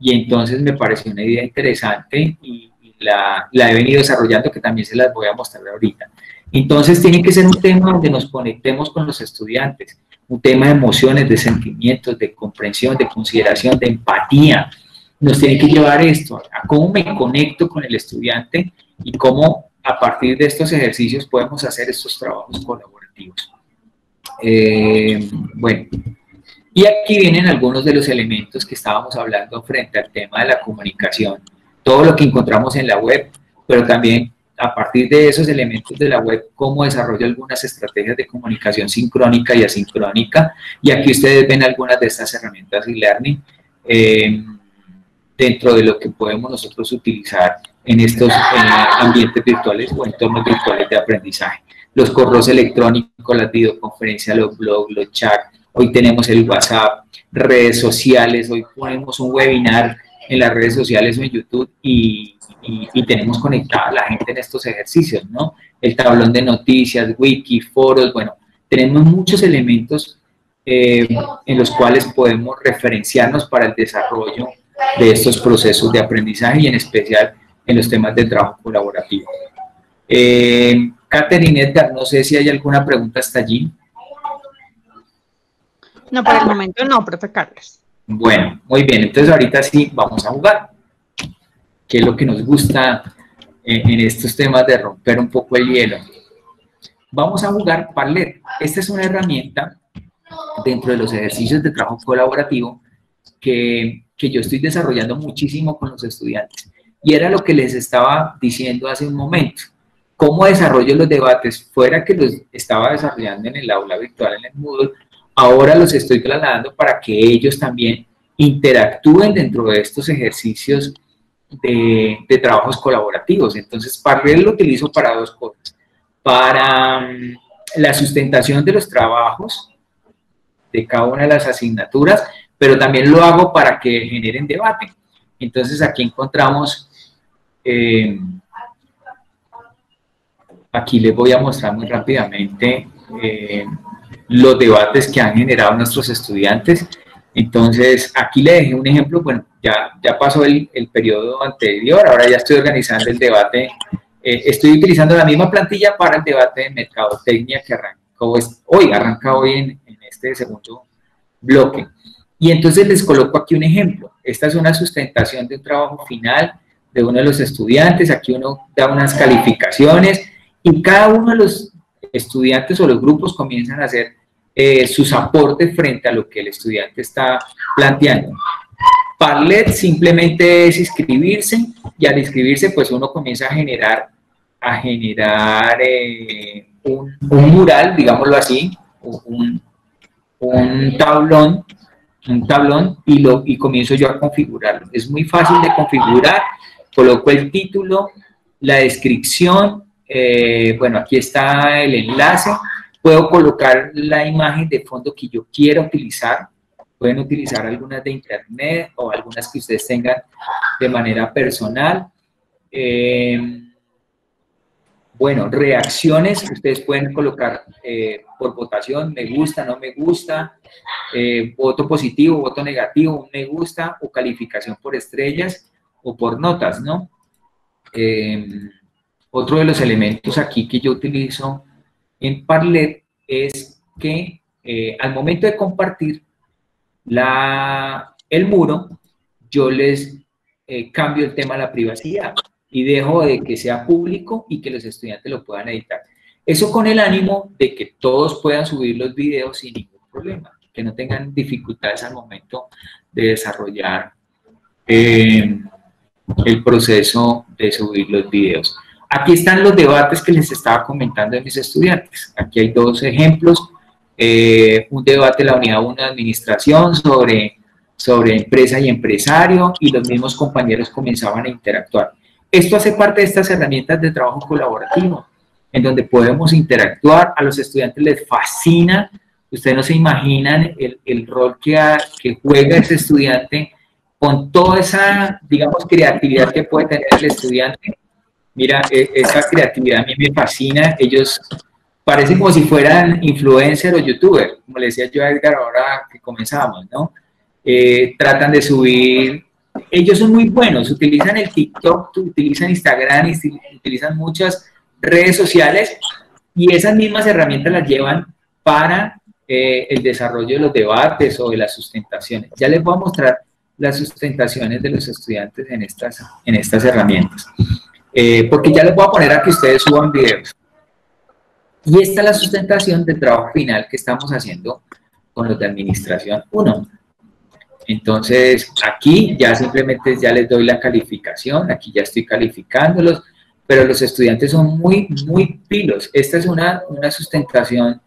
Y entonces me pareció una idea interesante y, la, la, he venido desarrollando que también se las voy a mostrar ahorita. Entonces tiene que ser un tema donde nos conectemos con los estudiantes, un tema de emociones, de sentimientos, de comprensión, de consideración, de empatía, nos tiene que llevar esto, a cómo me conecto con el estudiante y cómo a partir de estos ejercicios podemos hacer estos trabajos colaborativos. Eh, bueno, y aquí vienen algunos de los elementos que estábamos hablando frente al tema de la comunicación, todo lo que encontramos en la web, pero también a partir de esos elementos de la web, cómo desarrollo algunas estrategias de comunicación sincrónica y asincrónica. Y aquí ustedes ven algunas de estas herramientas e-learning eh, dentro de lo que podemos nosotros utilizar en estos ambientes virtuales o entornos virtuales de aprendizaje. Los correos electrónicos, las videoconferencias, los blogs, los chats, hoy tenemos el WhatsApp, redes sociales, hoy ponemos un webinar en las redes sociales o en YouTube y y, tenemos conectada a la gente en estos ejercicios, ¿no? El tablón de noticias, wiki, foros, bueno, tenemos muchos elementos eh, en los cuales podemos referenciarnos para el desarrollo de estos procesos de aprendizaje y en especial en los temas de trabajo colaborativo. Eh, Catherine Edgar, no sé si hay alguna pregunta hasta allí. No, por el momento no, profe Carlos. Bueno, muy bien, entonces ahorita sí vamos a jugar que es lo que nos gusta eh, en estos temas de romper un poco el hielo. Vamos a jugar Parler. Esta es una herramienta dentro de los ejercicios de trabajo colaborativo que, que yo estoy desarrollando muchísimo con los estudiantes. Y era lo que les estaba diciendo hace un momento. ¿Cómo desarrollo los debates? Fuera que los estaba desarrollando en el aula virtual, en el Moodle, ahora los estoy trasladando para que ellos también interactúen dentro de estos ejercicios de, trabajos colaborativos. Entonces, Parallel lo utilizo para dos cosas. Para mm, la sustentación de los trabajos de cada una de las asignaturas, pero también lo hago para que generen debate. Entonces, aquí encontramos, eh, aquí les voy a mostrar muy rápidamente eh, los debates que han generado nuestros estudiantes. Entonces, aquí le dejé un ejemplo, bueno, ya, pasó el, periodo anterior, ahora ya estoy organizando el debate, eh, estoy utilizando la misma plantilla para el debate de mercadotecnia que hoy, arranca hoy en, en este segundo bloque. Y entonces les coloco aquí un ejemplo. Esta es una sustentación de un trabajo final de uno de los estudiantes. Aquí uno da unas calificaciones y cada uno de los estudiantes o los grupos comienzan a hacer eh, sus aportes frente a lo que el estudiante está planteando. Parlet simplemente es inscribirse y al inscribirse pues uno comienza a generar, a generar eh, un, mural, digámoslo así, un, un, tablón, un tablón y, lo, y comienzo yo a configurarlo. Es muy fácil de configurar, coloco el título, la descripción, eh, bueno, aquí está el enlace, Puedo colocar la imagen de fondo que yo quiera utilizar. Pueden utilizar algunas de internet o algunas que ustedes tengan de manera personal. Eh, bueno, reacciones ustedes pueden colocar eh, por votación, me gusta, no me gusta, eh, voto positivo, voto negativo, me gusta o calificación por estrellas o por notas, ¿no? otro de los elementos aquí que yo utilizo en Parlet es que al momento de compartir la, el muro, yo les eh, cambio el tema de la privacidad y dejo de que sea público y que los estudiantes lo puedan editar. Eso con el ánimo de que todos puedan subir los videos sin ningún problema, que no tengan dificultades al momento de desarrollar eh, el proceso de subir los videos. Aquí están los debates que les estaba comentando de mis estudiantes. Aquí hay dos ejemplos. Eh, un debate de la unidad 1 de administración sobre, sobre empresa y empresario y los mismos compañeros comenzaban a interactuar. Esto hace parte de estas herramientas de trabajo colaborativo, en donde podemos interactuar. A los estudiantes les fascina. Ustedes no se imaginan el, el rol que, que juega ese estudiante con toda esa, digamos, creatividad que puede tener el estudiante Mira, e, esa creatividad a mí me fascina. Ellos parecen como si fueran influencer o youtuber, como le decía yo a Edgar ahora que comenzamos, ¿no? Eh, tratan de subir. Ellos son muy buenos, utilizan el TikTok, utilizan Instagram, utilizan muchas redes sociales y esas mismas herramientas las llevan para eh, el desarrollo de los debates o de las sustentaciones. Ya les voy a mostrar las sustentaciones de los estudiantes en estas, en estas herramientas. Eh, porque ya les voy a poner a que ustedes suban videos. Y esta es la sustentación del trabajo final que estamos haciendo con los de administración 1. Entonces, aquí ya simplemente ya les doy la calificación, aquí ya estoy calificándolos, pero los estudiantes son muy, muy pilos. Esta es una, una sustentación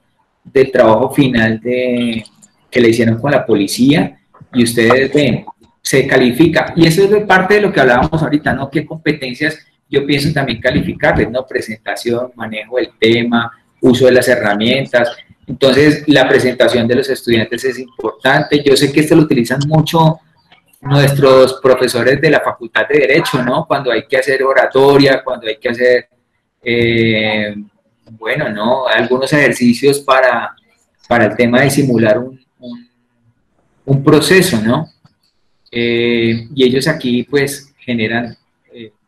del trabajo final de, que le hicieron con la policía y ustedes ven, se califica. Y eso es parte de lo que hablábamos ahorita, ¿no? ¿Qué competencias yo pienso también calificarles, ¿no? Presentación, manejo del tema, uso de las herramientas. Entonces, la presentación de los estudiantes es importante. Yo sé que esto lo utilizan mucho nuestros profesores de la Facultad de Derecho, ¿no? Cuando hay que hacer oratoria, cuando hay que hacer, eh, bueno, ¿no? Algunos ejercicios para, para el tema de simular un, un, proceso, ¿no? Eh, y ellos aquí, pues, generan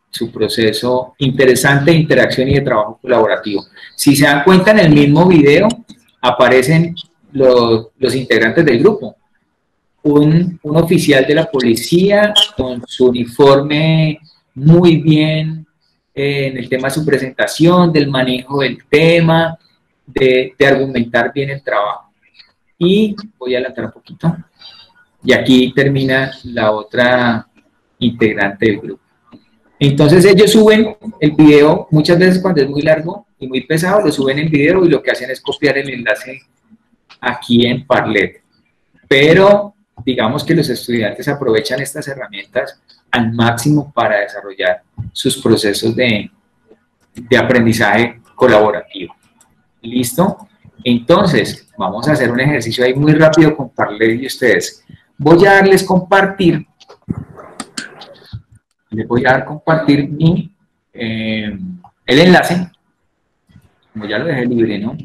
su proceso interesante de interacción y de trabajo colaborativo. Si se dan cuenta, en el mismo video aparecen los, integrantes del grupo un, oficial de la policía con su uniforme muy bien eh, en el tema de su presentación, del manejo del tema, de, argumentar bien el trabajo. Y voy a adelantar un poquito. Y aquí termina la otra integrante del grupo. Entonces ellos suben el video, muchas veces cuando es muy largo y muy pesado, lo suben en video y lo que hacen es copiar el enlace aquí en Parlet. Pero digamos que los estudiantes aprovechan estas herramientas al máximo para desarrollar sus procesos de, aprendizaje colaborativo. ¿Listo? Entonces, vamos a hacer un ejercicio ahí muy rápido con Parler y ustedes. Voy a darles compartir, les voy a dar compartir eh, el enlace, como ya lo dejé libre, ¿no?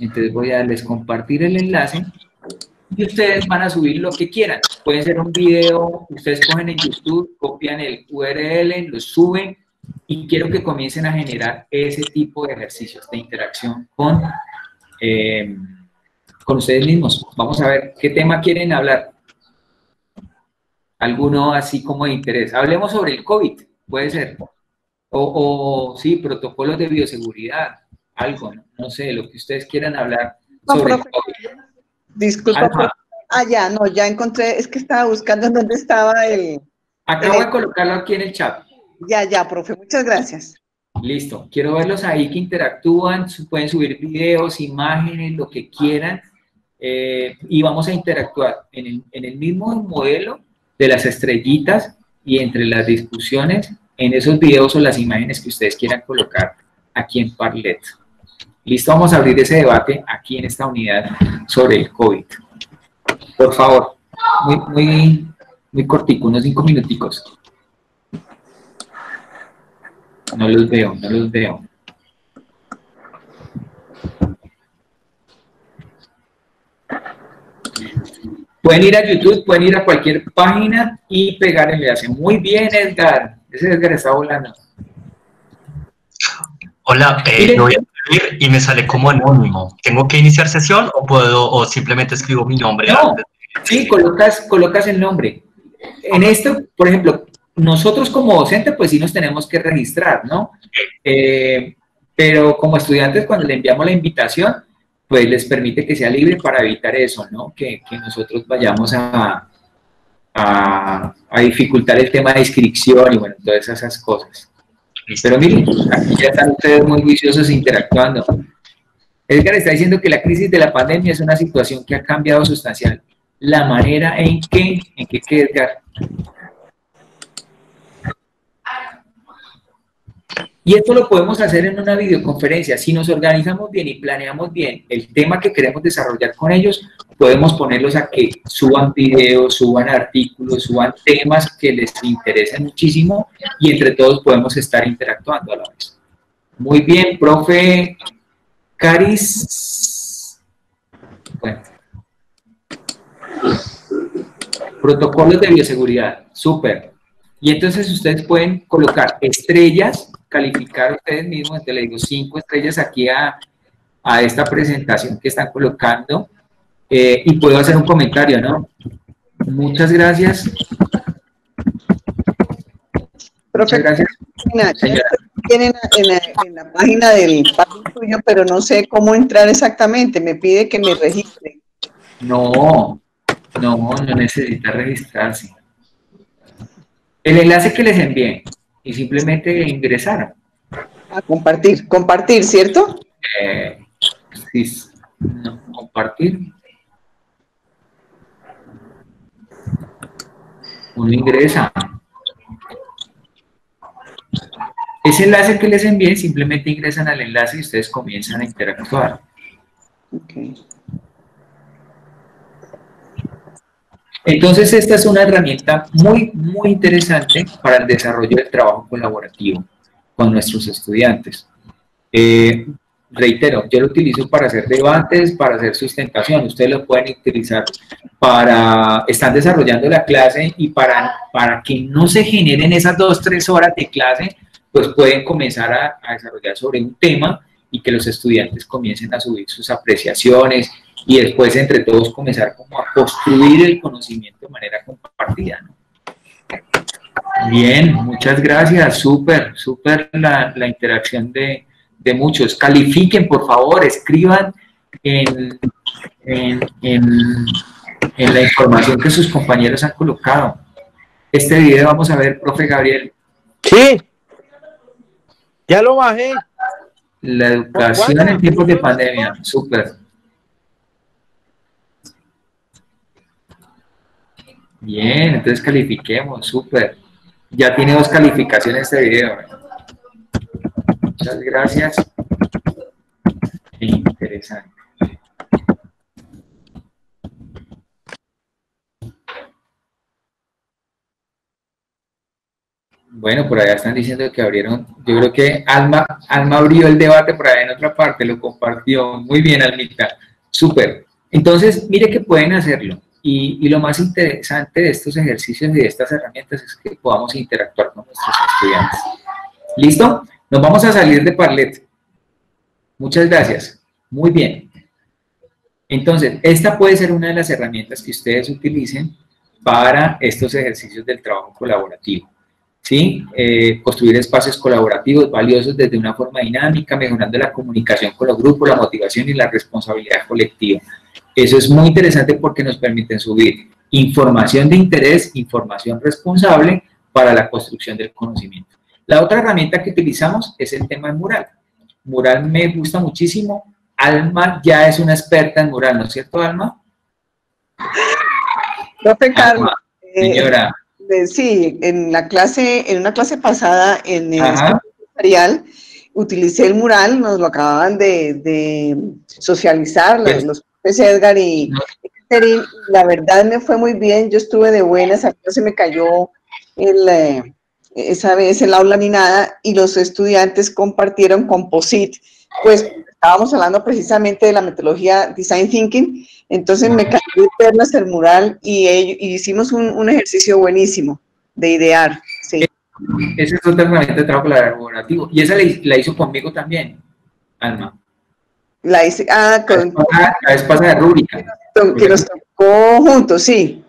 Entonces voy a darles compartir el enlace y ustedes van a subir lo que quieran. Puede ser un video, ustedes cogen en YouTube, copian el URL, lo suben y quiero que comiencen a generar ese tipo de ejercicios de interacción con, eh, con ustedes mismos. Vamos a ver qué tema quieren hablar. Alguno así como de interés. Hablemos sobre el COVID, puede ser. O, sí, protocolos de bioseguridad, algo, no, sé, lo que ustedes quieran hablar sobre el COVID. Disculpa. Ah, ya, no, ya encontré, es que estaba buscando dónde estaba el... Acabo de colocarlo aquí en el chat. Ya, ya, profe, muchas gracias. Listo, quiero verlos ahí que interactúan, pueden subir videos, imágenes, lo que quieran, eh, y vamos a interactuar en el, en el mismo modelo de las estrellitas y entre las discusiones en esos videos o las imágenes que ustedes quieran colocar aquí en Parlet. Listo, vamos a abrir ese debate aquí en esta unidad sobre el COVID. Por favor, muy, muy, muy cortico, unos cinco minuticos. No los veo, no los veo. Pueden ir a YouTube, pueden ir a cualquier página y pegar el enlace. Muy bien, Edgar. Ese Edgar está volando. Hola, eh, voy a escribir y me sale como anónimo. ¿Tengo que iniciar sesión o puedo o simplemente escribo mi nombre? No, sí, colocas, colocas el nombre. En esto, por ejemplo, nosotros como docente, pues sí nos tenemos que registrar, ¿no? Eh, pero como estudiantes, cuando le enviamos la invitación, pues les permite que sea libre para evitar eso, ¿no? Que, nosotros vayamos a, a, a dificultar el tema de inscripción y bueno, todas esas cosas. Pero miren, aquí ya están ustedes muy viciosos interactuando. Edgar está diciendo que la crisis de la pandemia es una situación que ha cambiado sustancial la manera en que, en que, Edgar, Y esto lo podemos hacer en una videoconferencia. Si nos organizamos bien y planeamos bien el tema que queremos desarrollar con ellos, podemos ponerlos a que suban videos, suban artículos, suban temas que les interesen muchísimo y entre todos podemos estar interactuando a la vez. Muy bien, profe Caris. Bueno. Protocolos de bioseguridad, súper. Y entonces ustedes pueden colocar estrellas calificar ustedes mismos, entonces le digo cinco estrellas aquí a, a esta presentación que están colocando eh, y puedo hacer un comentario, ¿no? muchas gracias. Profe, gracias. Tienen en la, página del tuyo, pero no sé cómo entrar exactamente. Me pide que me registre. No, no, no necesita registrarse. El enlace que les envié y simplemente ingresar. A compartir, compartir, ¿cierto? Eh, sí, no, compartir. Uno ingresa. Ese enlace que les envié, simplemente ingresan al enlace y ustedes comienzan a interactuar. Okay. Entonces, esta es una herramienta muy, muy interesante para el desarrollo del trabajo colaborativo con nuestros estudiantes. Eh, reitero, yo lo utilizo para hacer debates, para hacer sustentación. Ustedes lo pueden utilizar para, están desarrollando la clase y para, para que no se generen esas dos, tres horas de clase, pues pueden comenzar a, a desarrollar sobre un tema y que los estudiantes comiencen a subir sus apreciaciones y después entre todos comenzar como a construir el conocimiento de manera compartida. Bien, muchas gracias, súper, súper la, la, interacción de, de, muchos. Califiquen, por favor, escriban en, en, en, en, la información que sus compañeros han colocado. Este video vamos a ver, profe Gabriel. Sí, ya lo bajé. La educación en tiempos de pandemia, súper. Bien, entonces califiquemos, súper. Ya tiene dos calificaciones este video. Muchas gracias. Interesante. Bueno, por allá están diciendo que abrieron, yo creo que Alma, Alma abrió el debate por allá en otra parte, lo compartió. Muy bien, Almita. Súper. Entonces, mire que pueden hacerlo. Y, lo más interesante de estos ejercicios y de estas herramientas es que podamos interactuar con nuestros estudiantes. ¿Listo? Nos vamos a salir de Parlet. Muchas gracias. Muy bien. Entonces, esta puede ser una de las herramientas que ustedes utilicen para estos ejercicios del trabajo colaborativo. ¿Sí? Eh, construir espacios colaborativos valiosos desde una forma dinámica, mejorando la comunicación con los grupos, la motivación y la responsabilidad colectiva. Eso es muy interesante porque nos permiten subir información de interés, información responsable para la construcción del conocimiento. La otra herramienta que utilizamos es el tema de mural. Mural me gusta muchísimo. Alma ya es una experta en mural, ¿no es cierto, Alma? Profe Carlos. señora. Eh, sí, en la clase, en una clase pasada en el empresarial, utilicé el mural, nos lo acababan de, socializar los, los pues Edgar y la verdad me fue muy bien, yo estuve de buenas, a mí no se me cayó el, eh, esa vez el aula ni nada, y los estudiantes compartieron Composite, pues estábamos hablando precisamente de la metodología Design Thinking, entonces me cayó perlas el mural y, hicimos un, ejercicio buenísimo de idear. Sí. Esa es otra herramienta de trabajo colaborativo, y esa la hizo conmigo también, Alma. La ah, con, la de rúbrica. Que nos tocó juntos, sí.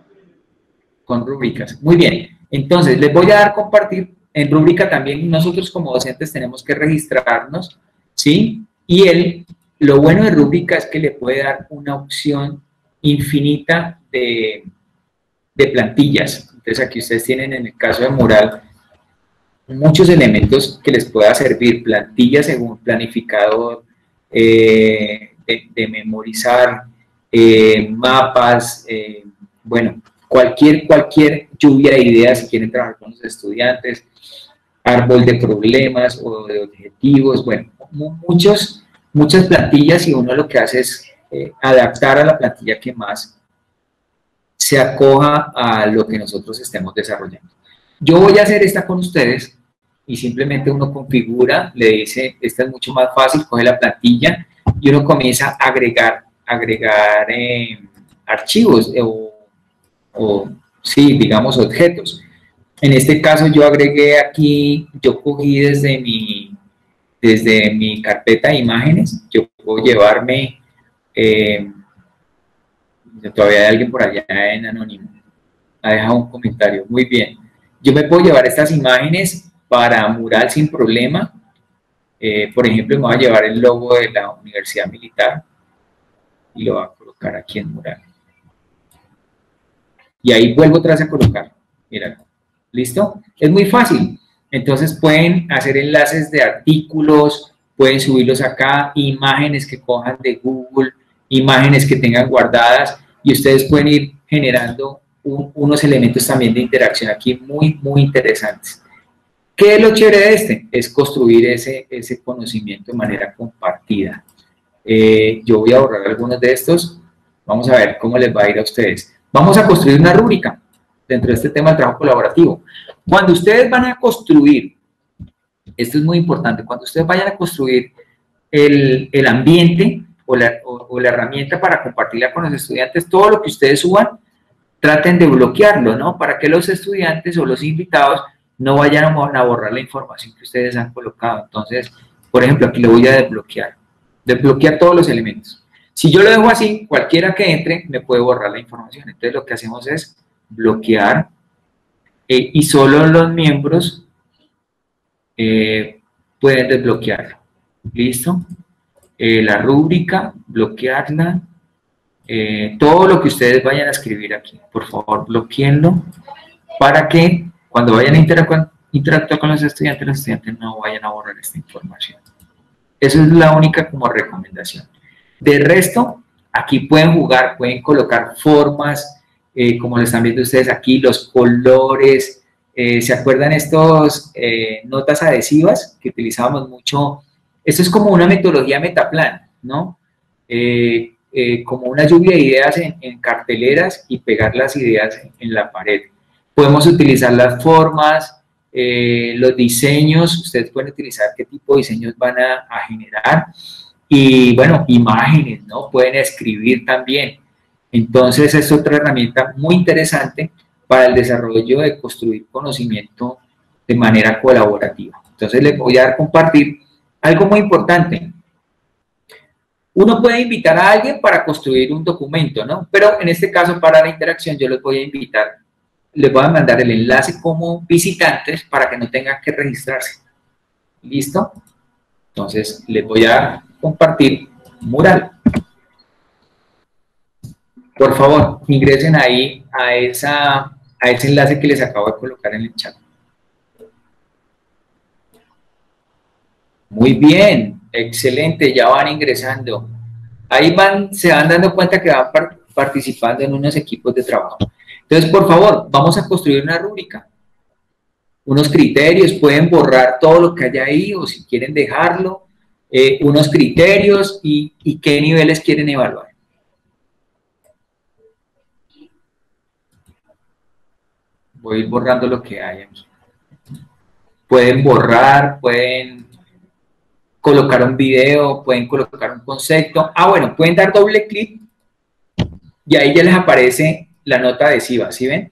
Con rúbricas. Muy bien. Entonces, les voy a dar compartir. En rúbrica también nosotros como docentes tenemos que registrarnos, ¿sí? Y él, lo bueno de rúbrica es que le puede dar una opción infinita de, de plantillas. Entonces, aquí ustedes tienen en el caso de mural muchos elementos que les pueda servir, plantillas según planificador, eh, de, memorizar eh, mapas, eh, bueno, cualquier, cualquier lluvia de ideas si quieren trabajar con los estudiantes, árbol de problemas o de objetivos, bueno, muchos, muchas plantillas y uno lo que hace es adaptar a la plantilla que más se acoja a lo que nosotros estemos desarrollando. Yo voy a hacer esta con ustedes y simplemente uno configura, le dice, esta es mucho más fácil, coge la plantilla y uno comienza a agregar, agregar eh, archivos eh, o, sí, digamos, objetos. En este caso yo agregué aquí, yo cogí desde mi, desde mi carpeta de imágenes, yo puedo llevarme, eh, todavía hay alguien por allá en anónimo, Ha dejado un comentario. Muy bien. Yo me puedo llevar estas imágenes para mural sin problema. Eh, por ejemplo, me voy a llevar el logo de la Universidad Militar y lo voy a colocar aquí en mural. Y ahí vuelvo vez a colocar. Mira, ¿listo? Es muy fácil. Entonces pueden hacer enlaces de artículos, pueden subirlos acá, imágenes que cojan de Google, imágenes que tengan guardadas y ustedes pueden ir generando unos elementos también de interacción aquí muy, muy interesantes. ¿Qué es lo chévere de este? Es construir ese, ese conocimiento de manera compartida. Eh, yo voy a borrar algunos de estos. Vamos a ver cómo les va a ir a ustedes. Vamos a construir una rúbrica dentro de este tema del trabajo colaborativo. Cuando ustedes van a construir, esto es muy importante, cuando ustedes vayan a construir el, el ambiente o la, o la herramienta para compartirla con los estudiantes, todo lo que ustedes suban, traten de bloquearlo, ¿no? Para que los estudiantes o los invitados no vayan a borrar la información que ustedes han colocado. Entonces, por ejemplo, aquí le voy a desbloquear. Desbloquear todos los elementos. Si yo lo dejo así, cualquiera que entre me puede borrar la información. Entonces, lo que hacemos es bloquear eh, y solo los miembros eh, pueden desbloquear. ¿Listo? Eh, la rúbrica, bloquearla, todo lo que ustedes vayan a escribir aquí, por favor, bloqueenlo para que cuando vayan a interactuar, con los estudiantes, los estudiantes no vayan a borrar esta información. Eso es la única como recomendación. De resto, aquí pueden jugar, pueden colocar formas, eh, como lo están viendo ustedes aquí, los colores. Eh, ¿Se acuerdan estos notas adhesivas que utilizábamos mucho? Esto es como una metodología metaplan, ¿no? Eh, como una lluvia de ideas en, carteleras y pegar las ideas en, la pared. Podemos utilizar las formas, eh, los diseños, ustedes pueden utilizar qué tipo de diseños van a, a generar y bueno, imágenes, ¿no? Pueden escribir también. Entonces es otra herramienta muy interesante para el desarrollo de construir conocimiento de manera colaborativa. Entonces les voy a dar compartir algo muy importante. Uno puede invitar a alguien para construir un documento, ¿no? Pero en este caso, para la interacción, yo les voy a invitar, les voy a mandar el enlace como visitantes para que no tengan que registrarse. ¿Listo? Entonces, les voy a compartir mural. Por favor, ingresen ahí a, esa, a ese enlace que les acabo de colocar en el chat. Muy bien, Excelente, ya van ingresando. Ahí van, se van dando cuenta que van participando en unos equipos de trabajo. Entonces, por favor, vamos a construir una rúbrica. Unos criterios, pueden borrar todo lo que haya ahí o si quieren dejarlo. Eh, unos criterios y, qué niveles quieren evaluar. Voy a ir borrando lo que hay. Pueden borrar, pueden colocar un video, pueden colocar un concepto. Ah, bueno, pueden dar doble clic y ahí ya les aparece la nota adhesiva, ¿sí ven?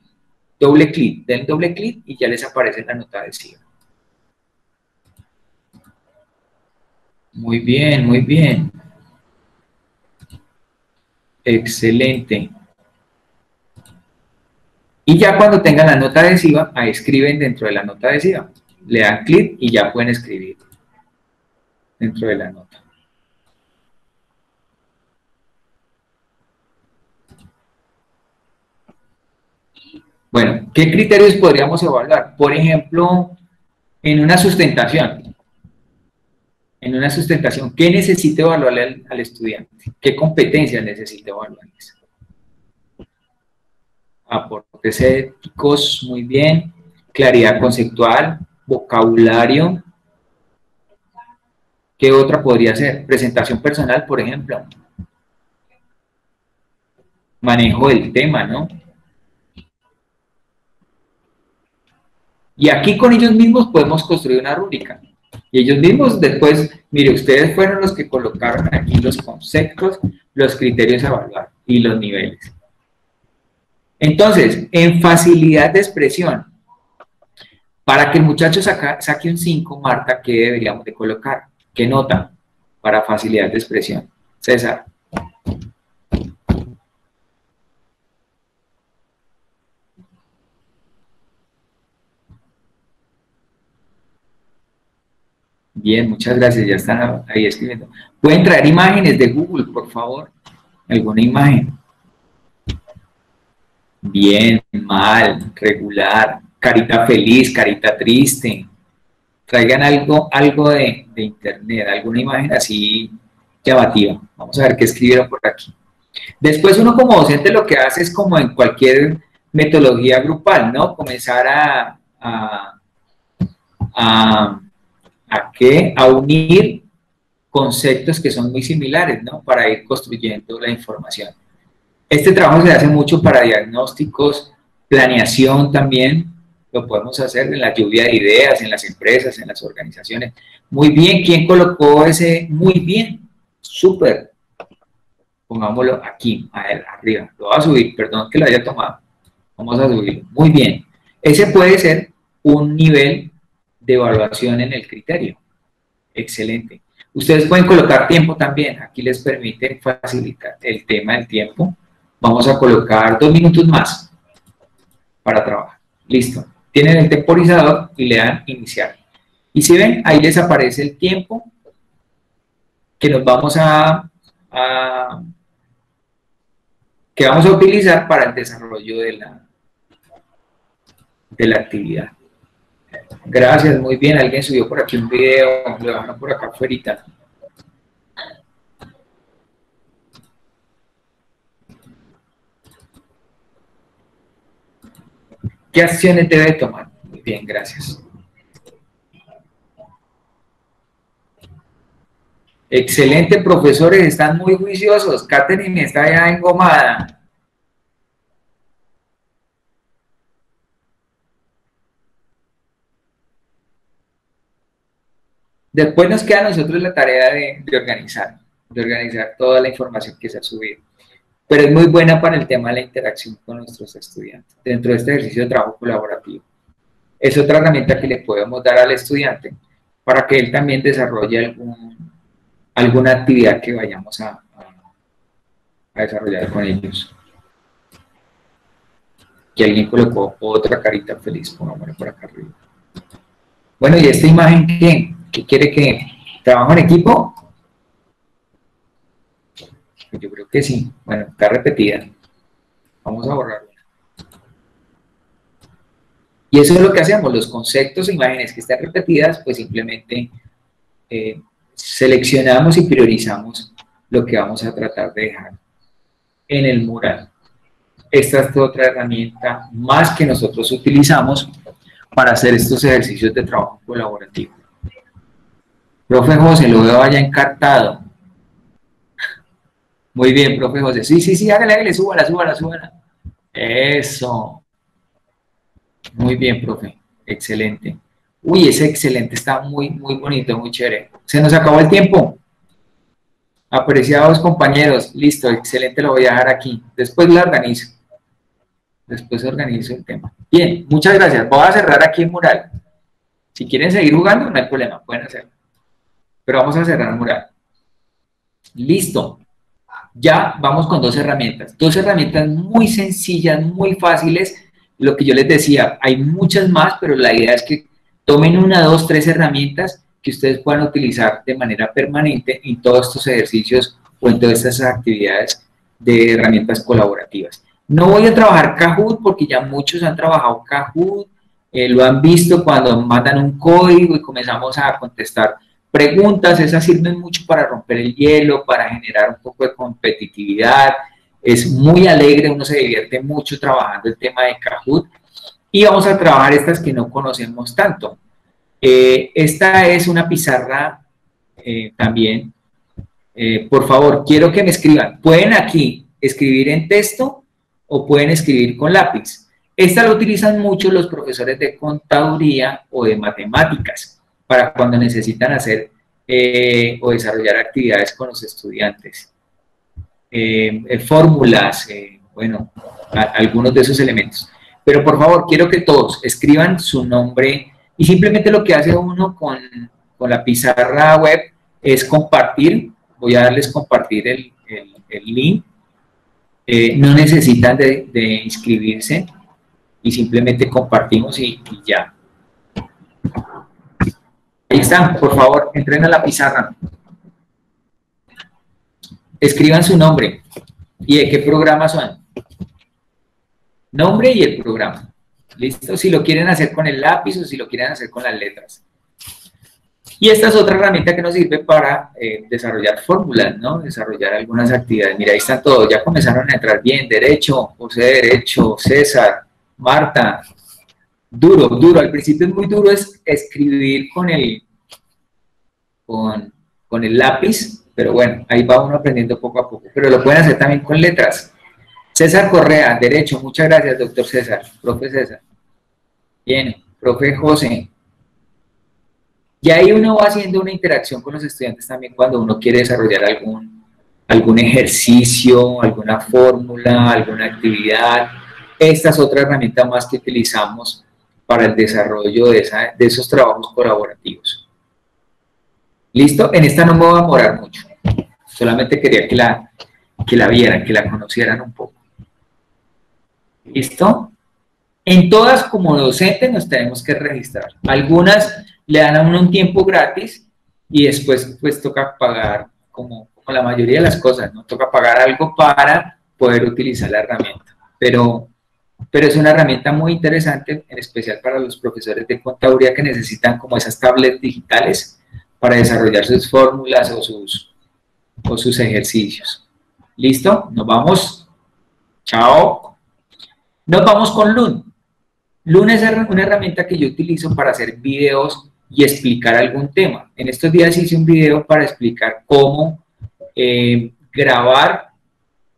Doble clic, den doble clic y ya les aparece la nota adhesiva. Muy bien, muy bien. Excelente. Y ya cuando tengan la nota adhesiva, ahí escriben dentro de la nota adhesiva. Le dan clic y ya pueden escribir dentro de la nota. Bueno, ¿qué criterios podríamos evaluar? Por ejemplo, en una sustentación. En una sustentación, ¿qué necesita evaluar al, estudiante? ¿Qué competencias necesita evaluar? Aportes éticos, muy bien. Claridad conceptual, vocabulario, ¿Qué otra podría ser? Presentación personal, por ejemplo. Manejo del tema, ¿no? Y aquí con ellos mismos podemos construir una rúbrica. Y ellos mismos después, mire, ustedes fueron los que colocaron aquí los conceptos, los criterios a evaluar y los niveles. Entonces, en facilidad de expresión, para que el muchacho saque un 5, Marta, ¿qué deberíamos de colocar? ¿Qué nota para facilidad de expresión? César. Bien, muchas gracias, ya están ahí escribiendo. Pueden traer imágenes de Google, por favor. ¿Alguna imagen? Bien, mal, regular, carita feliz, carita triste. Traigan algo, algo de, internet, alguna imagen así llamativa. Vamos a ver qué escribieron por aquí. Después uno como docente lo que hace es como en cualquier metodología grupal, ¿no? Comenzar a, a, ¿qué? a unir conceptos que son muy similares, ¿no? Para ir construyendo la información. Este trabajo se hace mucho para diagnósticos, planeación también, lo podemos hacer en la lluvia de ideas, en las empresas, en las organizaciones. Muy bien, ¿quién colocó ese? Muy bien, súper. Pongámoslo aquí, arriba. Lo voy a subir, perdón que lo haya tomado. Vamos a subirlo. Muy bien. Ese puede ser un nivel de evaluación en el criterio. Excelente. Ustedes pueden colocar tiempo también. Aquí les permite facilitar el tema del tiempo. Vamos a colocar dos minutos más para trabajar. Listo. Tienen el temporizador y le dan iniciar. Y si ven, ahí les aparece el tiempo que nos vamos a, que vamos a utilizar para el desarrollo de la, de la actividad. Gracias, muy bien. Alguien subió por aquí un video, lo bajaron por acá afuera. ¿Qué acciones debe tomar? Muy bien, gracias. Excelente, profesores, están muy juiciosos. Katherine está ya engomada. Después nos queda a nosotros la tarea de, organizar, de organizar toda la información que se ha subido. Pero es muy buena para el tema de la interacción con nuestros estudiantes dentro de este ejercicio de trabajo colaborativo. Es otra herramienta que le podemos dar al estudiante para que él también desarrolle alguna actividad que vayamos a, desarrollar con ellos. Que alguien colocó otra carita feliz, pongámoslo por acá arriba. Bueno, ¿y esta imagen qué? ¿Qué quiere que trabajo en equipo? Yo creo que sí. Bueno, está repetida. Vamos a borrarla. Y eso es lo que hacemos, los conceptos e imágenes que están repetidas, pues simplemente eh, seleccionamos y priorizamos lo que vamos a tratar de dejar en el mural. Esta es otra herramienta más que nosotros utilizamos para hacer estos ejercicios de trabajo colaborativo. Profe José, lo veo allá encartado. Muy bien, profe José. Sí, sí, sí, hágale, hágale, súbala, súbala, súbala. Eso. Muy bien, profe. Excelente. Uy, ese excelente, está muy, muy bonito, muy chévere. Se nos acabó el tiempo. Apreciados compañeros, listo, excelente, lo voy a dejar aquí. Después lo organizo. Después organizo el tema. Bien, muchas gracias. Voy a cerrar aquí el mural. Si quieren seguir jugando, no hay problema, pueden hacerlo. Pero vamos a cerrar mural. Listo. Ya vamos con dos herramientas. Dos herramientas muy sencillas, muy fáciles. Lo que yo les decía, hay muchas más, pero la idea es que Tomen una, dos, tres herramientas que ustedes puedan utilizar de manera permanente en todos estos ejercicios o en todas estas actividades de herramientas colaborativas. No voy a trabajar Kahoot porque ya muchos han trabajado Kahoot, eh, lo han visto cuando mandan un código y comenzamos a contestar preguntas, esas sirven mucho para romper el hielo, para generar un poco de competitividad, es muy alegre, uno se divierte mucho trabajando el tema de Kahoot y vamos a trabajar estas que no conocemos tanto. Eh, esta es una pizarra eh, también. Eh, por favor, quiero que me escriban. Pueden aquí escribir en texto o pueden escribir con lápiz. Esta la utilizan mucho los profesores de contaduría o de matemáticas para cuando necesitan hacer o desarrollar actividades con los estudiantes. fórmulas, bueno, algunos de esos elementos. Pero por favor, quiero que todos escriban su nombre y simplemente lo que hace uno con, la pizarra web es compartir. Voy a darles compartir el, link. Eh, no necesitan de, inscribirse y simplemente compartimos y ya. Ahí están, por favor, entren a la pizarra. Escriban su nombre y de qué programa son. Nombre y el programa. ¿Listo? Si lo quieren hacer con el lápiz o si lo quieren hacer con las letras. Y esta es otra herramienta que nos sirve para eh, desarrollar fórmulas, ¿no? Desarrollar algunas actividades. Mira, ahí están todos, ya comenzaron a entrar bien. Derecho, José Derecho, César, Marta. Duro, duro. Al principio es muy duro es escribir con el, con, con el lápiz, pero bueno, ahí va uno aprendiendo poco a poco. Pero lo pueden hacer también con letras. César Correa, Derecho. Muchas gracias, doctor César. Profe César. Bien, profe José. Y ahí uno va haciendo una interacción con los estudiantes también cuando uno quiere desarrollar algún, algún ejercicio, alguna fórmula, alguna actividad. Esta es otra herramienta más que utilizamos para el desarrollo de, de esos trabajos colaborativos. ¿Listo? En esta no me voy a demorar mucho. Solamente quería que la, que la vieran, que la conocieran un poco. ¿Listo? En todas como docentes nos tenemos que registrar. Algunas le dan a uno un tiempo gratis y después pues toca pagar como, la mayoría de las cosas, ¿no? Toca pagar algo para poder utilizar la herramienta. Pero, pero es una herramienta muy interesante, en especial para los profesores de contaduría que necesitan como esas tablets digitales para desarrollar sus fórmulas o sus, o sus ejercicios. ¿Listo? Nos vamos. Chao. Nos vamos con Loon. Loon es una herramienta que yo utilizo para hacer videos y explicar algún tema. En estos días hice un video para explicar cómo eh, grabar,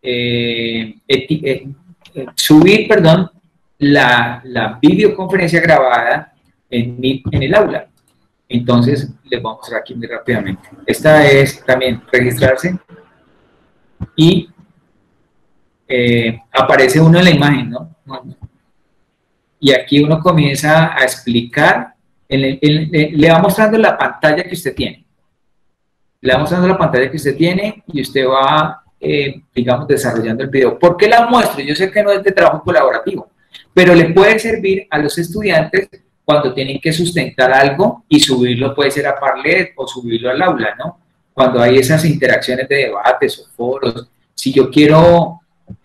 eh, eh, subir, perdón, la, la, videoconferencia grabada en, en el aula. Entonces, les voy a mostrar aquí muy rápidamente. Esta es también registrarse y aparece uno en la imagen, ¿no? Y aquí uno comienza a explicar le va mostrando la pantalla que usted tiene. Le va mostrando la pantalla que usted tiene y usted va, eh, digamos, desarrollando el video. ¿Por qué la muestro? Yo sé que no es de trabajo colaborativo, pero le puede servir a los estudiantes cuando tienen que sustentar algo y subirlo, puede ser a Parlet o subirlo al aula, ¿no? Cuando hay esas interacciones de debates o foros. Si yo quiero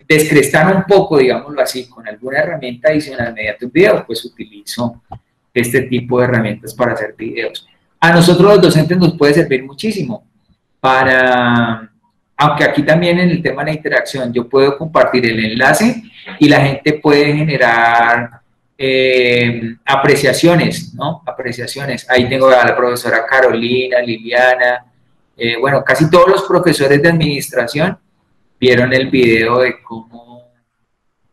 descrestar un poco, digámoslo así, con alguna herramienta adicional mediante un video, pues utilizo este tipo de herramientas para hacer videos. A nosotros los docentes nos puede servir muchísimo para, aunque aquí también en el tema de la interacción yo puedo compartir el enlace y la gente puede generar eh, apreciaciones, ¿no? Apreciaciones. Ahí tengo a la profesora Carolina, Liliana, eh, bueno, casi todos los profesores de administración vieron el video de cómo...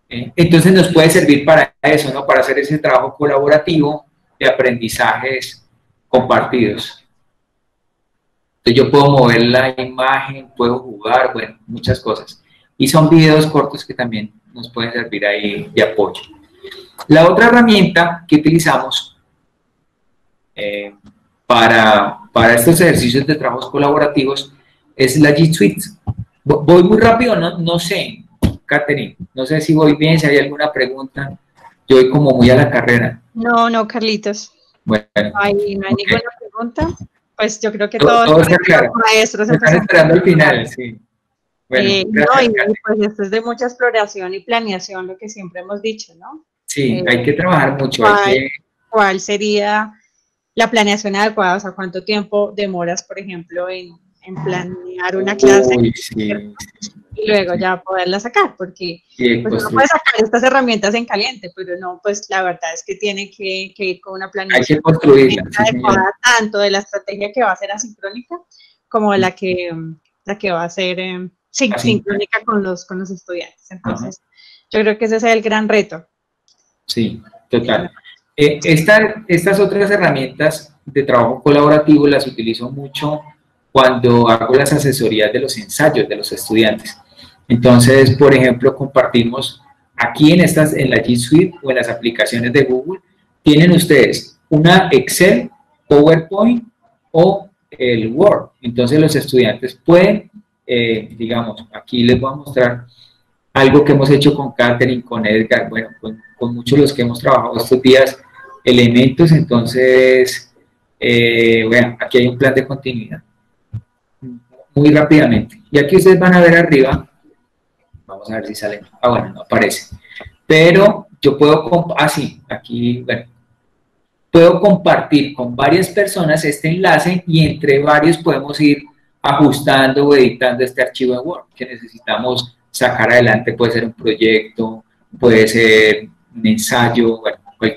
Eh, entonces nos puede servir para eso, ¿no? Para hacer ese trabajo colaborativo de aprendizajes compartidos. Entonces yo puedo mover la imagen, puedo jugar, bueno, muchas cosas. Y son videos cortos que también nos pueden servir ahí de apoyo. La otra herramienta que utilizamos eh, para, para estos ejercicios de trabajos colaborativos es la G Suite. Voy muy rápido, no, no sé, Catherine, no sé si voy bien, si hay alguna pregunta. Yo voy como muy a la carrera. No, no, Carlitos. Bueno. No hay, ninguna pregunta. Pues yo creo que todos los maestros están esperando el final, sí. Bueno, eh, no, y pues esto es de mucha exploración y planeación, lo que siempre hemos dicho, ¿no? Sí, eh, hay que trabajar mucho. ¿Cuál, sería la planeación adecuada? O sea, ¿cuánto tiempo demoras, por ejemplo, en, en planear una clase? Uy, sí y luego ya poderla sacar, porque pues, uno puede sacar estas herramientas en caliente, pero no, pues la verdad es que tiene que, ir con una planeación adecuada tanto de la estrategia que va a ser asincrónica como de la que, la que va a ser eh, sincrónica con los, con los estudiantes. Entonces, yo creo que ese es el gran reto. Sí, total. Eh, estas otras herramientas de trabajo colaborativo las utilizo mucho cuando hago las asesorías de los ensayos de los estudiantes. Entonces, por ejemplo, compartimos aquí en, estas, en la G Suite o en las aplicaciones de Google, tienen ustedes una Excel, PowerPoint o el Word. Entonces los estudiantes pueden, eh, digamos, aquí les voy a mostrar algo que hemos hecho con Catherine, con Edgar, bueno, con, muchos de los que hemos trabajado estos días, elementos, entonces Eh, bueno, aquí hay un plan de continuidad. Muy rápidamente. Y aquí ustedes van a ver arriba, a ver si sale. Ah, bueno, no aparece. Pero yo puedo, ah, aquí, puedo compartir con varias personas este enlace y entre varios podemos ir ajustando o editando este archivo en Word que necesitamos sacar adelante. Puede ser un proyecto, puede ser un ensayo,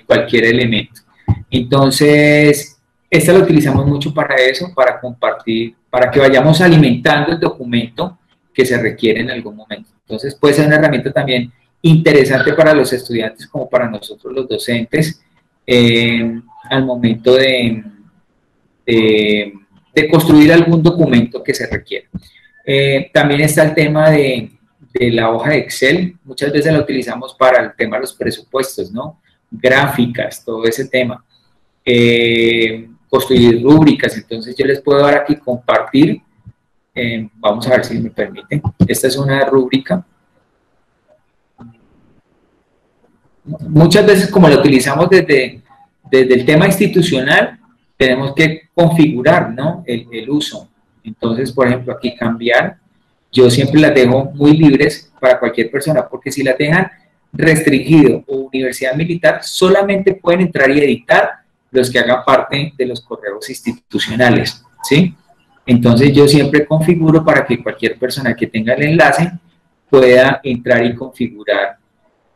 cualquier elemento. Entonces, esta lo utilizamos mucho para eso, para compartir, para que vayamos alimentando el documento que se requiere en algún momento. Entonces, puede ser una herramienta también interesante para los estudiantes como para nosotros los docentes eh, al momento de, de, construir algún documento que se requiere. Eh, también está el tema de, de, la hoja de Excel, muchas veces la utilizamos para el tema de los presupuestos, ¿no? Gráficas, todo ese tema. Eh, construir rúbricas, entonces yo les puedo dar aquí compartir, vamos a ver si me permiten, esta es una rúbrica, muchas veces como lo utilizamos desde, desde el tema institucional, tenemos que configurar ¿no? el, el, uso. Entonces, por ejemplo, aquí cambiar, yo siempre las dejo muy libres para cualquier persona, porque si las dejan restringido o universidad militar, solamente pueden entrar y editar los que hagan parte de los correos institucionales, ¿sí? Entonces yo siempre configuro para que cualquier persona que tenga el enlace pueda entrar y configurar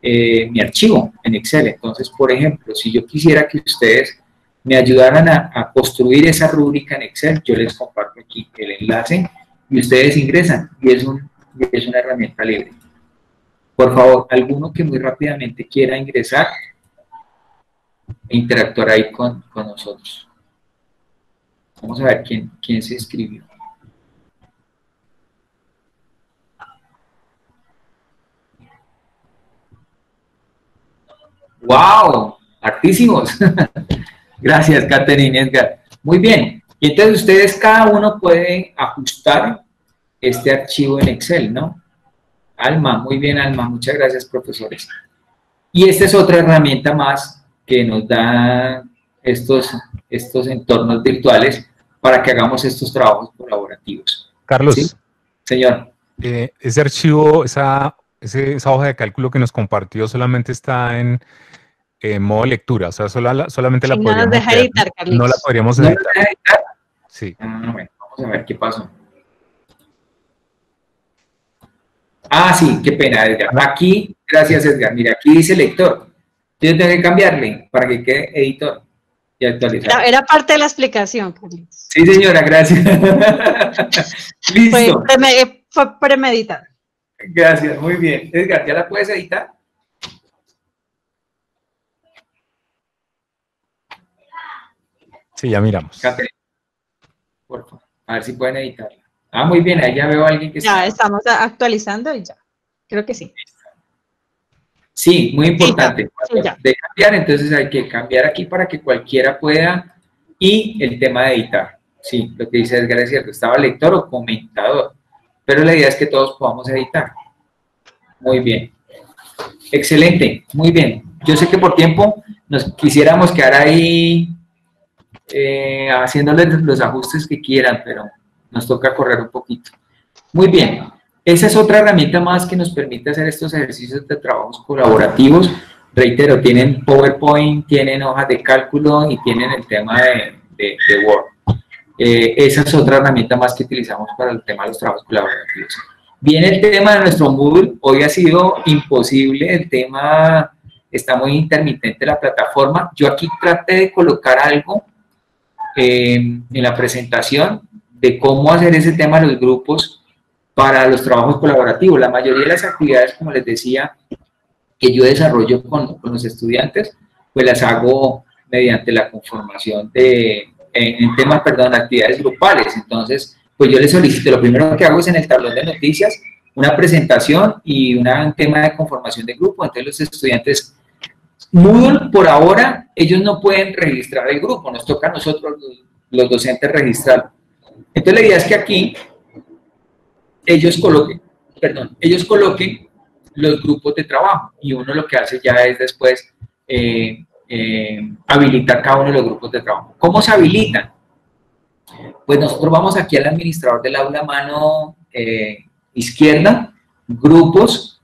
eh, mi archivo en Excel. Entonces, por ejemplo, si yo quisiera que ustedes me ayudaran a, construir esa rúbrica en Excel, yo les comparto aquí el enlace y ustedes ingresan y es, un, es una herramienta libre. Por favor, alguno que muy rápidamente quiera ingresar e interactuar ahí con nosotros. Vamos a ver quién, quién se escribió. ¡Wow! Artísimos. Gracias, Catherine Edgar. Muy bien. Y entonces ustedes cada uno puede ajustar este archivo en Excel, ¿no? Alma, muy bien, Alma. Muchas gracias, profesores. Y esta es otra herramienta más que nos da estos, estos entornos virtuales para que hagamos estos trabajos colaborativos. Carlos. Señor. Eh, ese archivo, esa, esa hoja de cálculo que nos compartió solamente está en eh, modo lectura, o sea, solamente la podríamos editar, No la podríamos editar. Sí. Ah, bueno, vamos a ver qué pasó. Ah, sí, qué pena, Edgar. Aquí, gracias, Edgar. Mira, aquí dice lector. Yo tengo que cambiarle para que quede editor y actualizar. Era, parte de la explicación. Sí, señora, gracias. Listo. Fue, fue premeditado. Gracias, muy bien. Edgar, ¿ya la puedes editar? Sí, ya miramos. Por favor, a ver si pueden editarla. Ah, muy bien, ahí ya veo a alguien que Ya estamos actualizando y ya. Creo que sí. Sí, muy importante. de cambiar, entonces hay que cambiar aquí para que cualquiera pueda. Y el tema de editar. Sí, lo que dice Edgar es cierto, estaba lector o comentador. Pero la idea es que todos podamos editar. Muy bien. Excelente, muy bien. Yo sé que por tiempo nos quisiéramos quedar ahí eh, haciéndoles los ajustes que quieran, pero nos toca correr un poquito. Muy bien, esa es otra herramienta más que nos permite hacer estos ejercicios de trabajos colaborativos. Reitero, tienen PowerPoint, tienen hojas de cálculo y tienen el tema de, Word. Eh, esa es otra herramienta más que utilizamos para el tema de los trabajos colaborativos. Viene el tema de nuestro Moodle. Hoy ha sido imposible, el tema está muy intermitente la plataforma. Yo aquí traté de colocar algo en la presentación de cómo hacer ese tema de los grupos para los trabajos colaborativos. La mayoría de las actividades, como les decía, que yo desarrollo con, los estudiantes, pues las hago mediante la conformación de, en, temas, perdón, actividades grupales. Entonces, pues yo les solicito, lo primero que hago es en el tablón de noticias, una presentación y un tema de conformación de grupo. Entonces los estudiantes Moodle, por ahora, ellos no pueden registrar el grupo, nos toca a nosotros los, docentes registrar. Entonces la idea es que aquí ellos coloquen, perdón, ellos coloquen los grupos de trabajo y uno lo que hace ya es después eh, eh, habilitar cada uno de los grupos de trabajo. ¿Cómo se habilitan? Pues nosotros vamos aquí al administrador del aula mano eh, izquierda, grupos,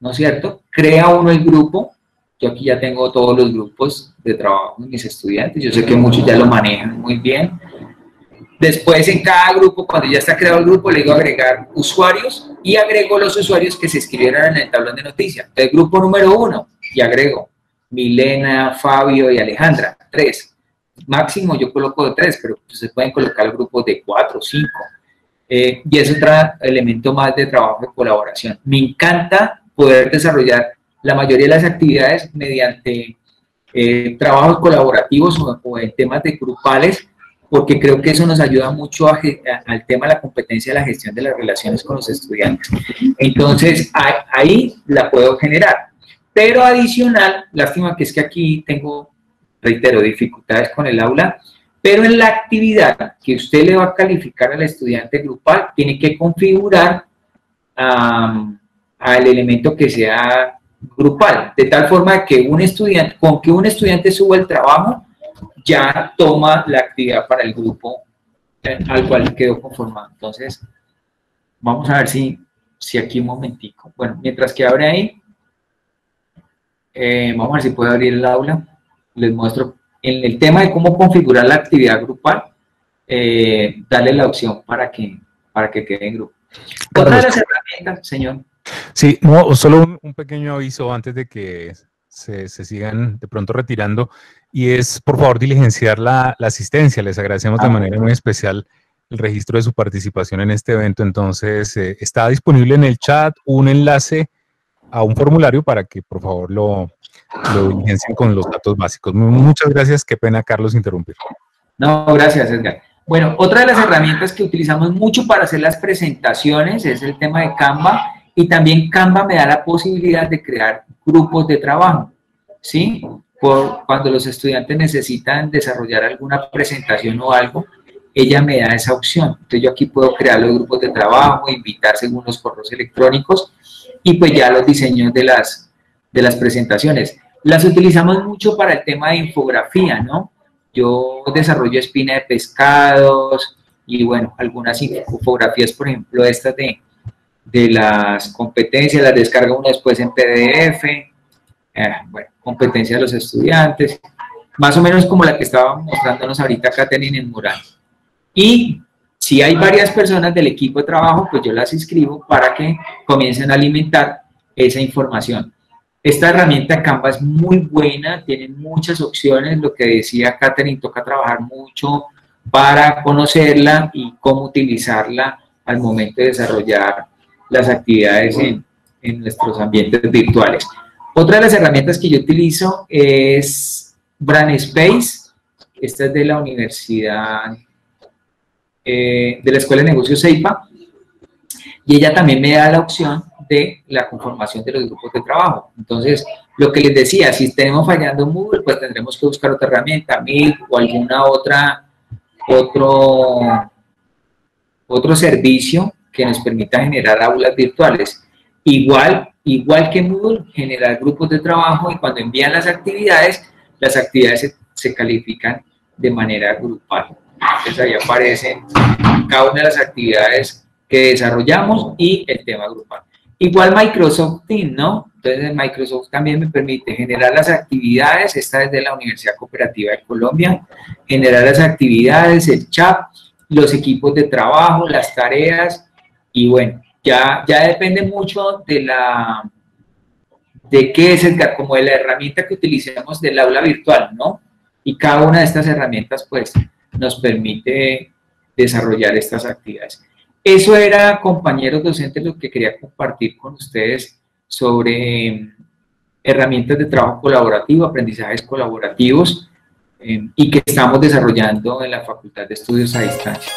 ¿no es cierto? Crea uno el grupo. Yo aquí ya tengo todos los grupos de trabajo de mis estudiantes. Yo sé que muchos ya lo manejan muy bien. Después en cada grupo, cuando ya está creado el grupo, le digo agregar usuarios y agrego los usuarios que se escribieron en el tablón de noticias. El grupo número uno, y agrego Milena, Fabio y Alejandra, tres. Máximo yo coloco de tres, pero pues, se pueden colocar grupos de cuatro, cinco. Eh, y es otro elemento más de trabajo de colaboración. Me encanta poder desarrollar la mayoría de las actividades mediante eh, trabajos colaborativos o, en temas de grupales, porque creo que eso nos ayuda mucho al tema de la competencia de la gestión de las relaciones con los estudiantes. Entonces, ahí la puedo generar. Pero adicional, lástima que es que aquí tengo, reitero, dificultades con el aula, pero en la actividad que usted le va a calificar al estudiante grupal, tiene que configurar al elemento que sea grupal, de tal forma que un estudiante, con que un estudiante suba el trabajo, ya toma la actividad para el grupo eh, al cual quedó conformado. Entonces, vamos a ver si, si aquí un momentico. Bueno, mientras que abre ahí, eh, vamos a ver si puedo abrir el aula. Les muestro en el tema de cómo configurar la actividad grupal, eh, darle la opción para que, para que quede en grupo. Otra de las herramientas, señor. Sí, no, solo un, pequeño aviso antes de que se, sigan de pronto retirando, y es por favor diligenciar la, asistencia. Les agradecemos de ah. manera muy especial el registro de su participación en este evento. Entonces, eh, está disponible en el chat un enlace a un formulario para que por favor lo, lo diligencien con los datos básicos. Muchas gracias, qué pena Carlos interrumpir. No, gracias Edgar. Bueno, otra de las herramientas que utilizamos mucho para hacer las presentaciones es el tema de Canva y también Canva me da la posibilidad de crear grupos de trabajo, ¿sí? Por cuando los estudiantes necesitan desarrollar alguna presentación o algo, ella me da esa opción. Entonces yo aquí puedo crear los grupos de trabajo, invitar según los correos electrónicos y pues ya los diseños de las, de las presentaciones. Las utilizamos mucho para el tema de infografía, ¿no? Yo desarrollo espina de pescados y bueno, algunas infografías, por ejemplo, estas de, de las competencias, las descargo uno después en PDF, eh, bueno, competencias de los estudiantes, más o menos como la que estaba mostrándonos ahorita Katherine en Mural. Y si hay varias personas del equipo de trabajo, pues yo las inscribo para que comiencen a alimentar esa información. Esta herramienta Canva es muy buena, tiene muchas opciones, lo que decía Katherine, toca trabajar mucho para conocerla y cómo utilizarla al momento de desarrollar las actividades en, en nuestros ambientes virtuales. Otra de las herramientas que yo utilizo es Brand Space, esta es de la Universidad eh, de la Escuela de Negocios CEIPA, y ella también me da la opción de la conformación de los grupos de trabajo. Entonces, lo que les decía, si tenemos fallando Moodle, pues tendremos que buscar otra herramienta, Meet o alguna otra, otro, otro servicio que nos permita generar aulas virtuales. Igual, igual que Moodle, generar grupos de trabajo y cuando envían las actividades, las actividades se califican de manera grupal. Entonces ahí aparecen cada una de las actividades que desarrollamos y el tema grupal. Igual Microsoft Teams, ¿no? Entonces Microsoft también me permite generar las actividades, esta es de la Universidad Cooperativa de Colombia, generar las actividades, el chat, los equipos de trabajo, las tareas y bueno, ya, depende mucho de la de qué es como de la herramienta que utilicemos del aula virtual, ¿no? Y cada una de estas herramientas pues nos permite desarrollar estas actividades. Eso era, compañeros docentes, lo que quería compartir con ustedes sobre em, herramientas de trabajo colaborativo, aprendizajes colaborativos em, y que estamos desarrollando en la Facultad de Estudios a Distancia.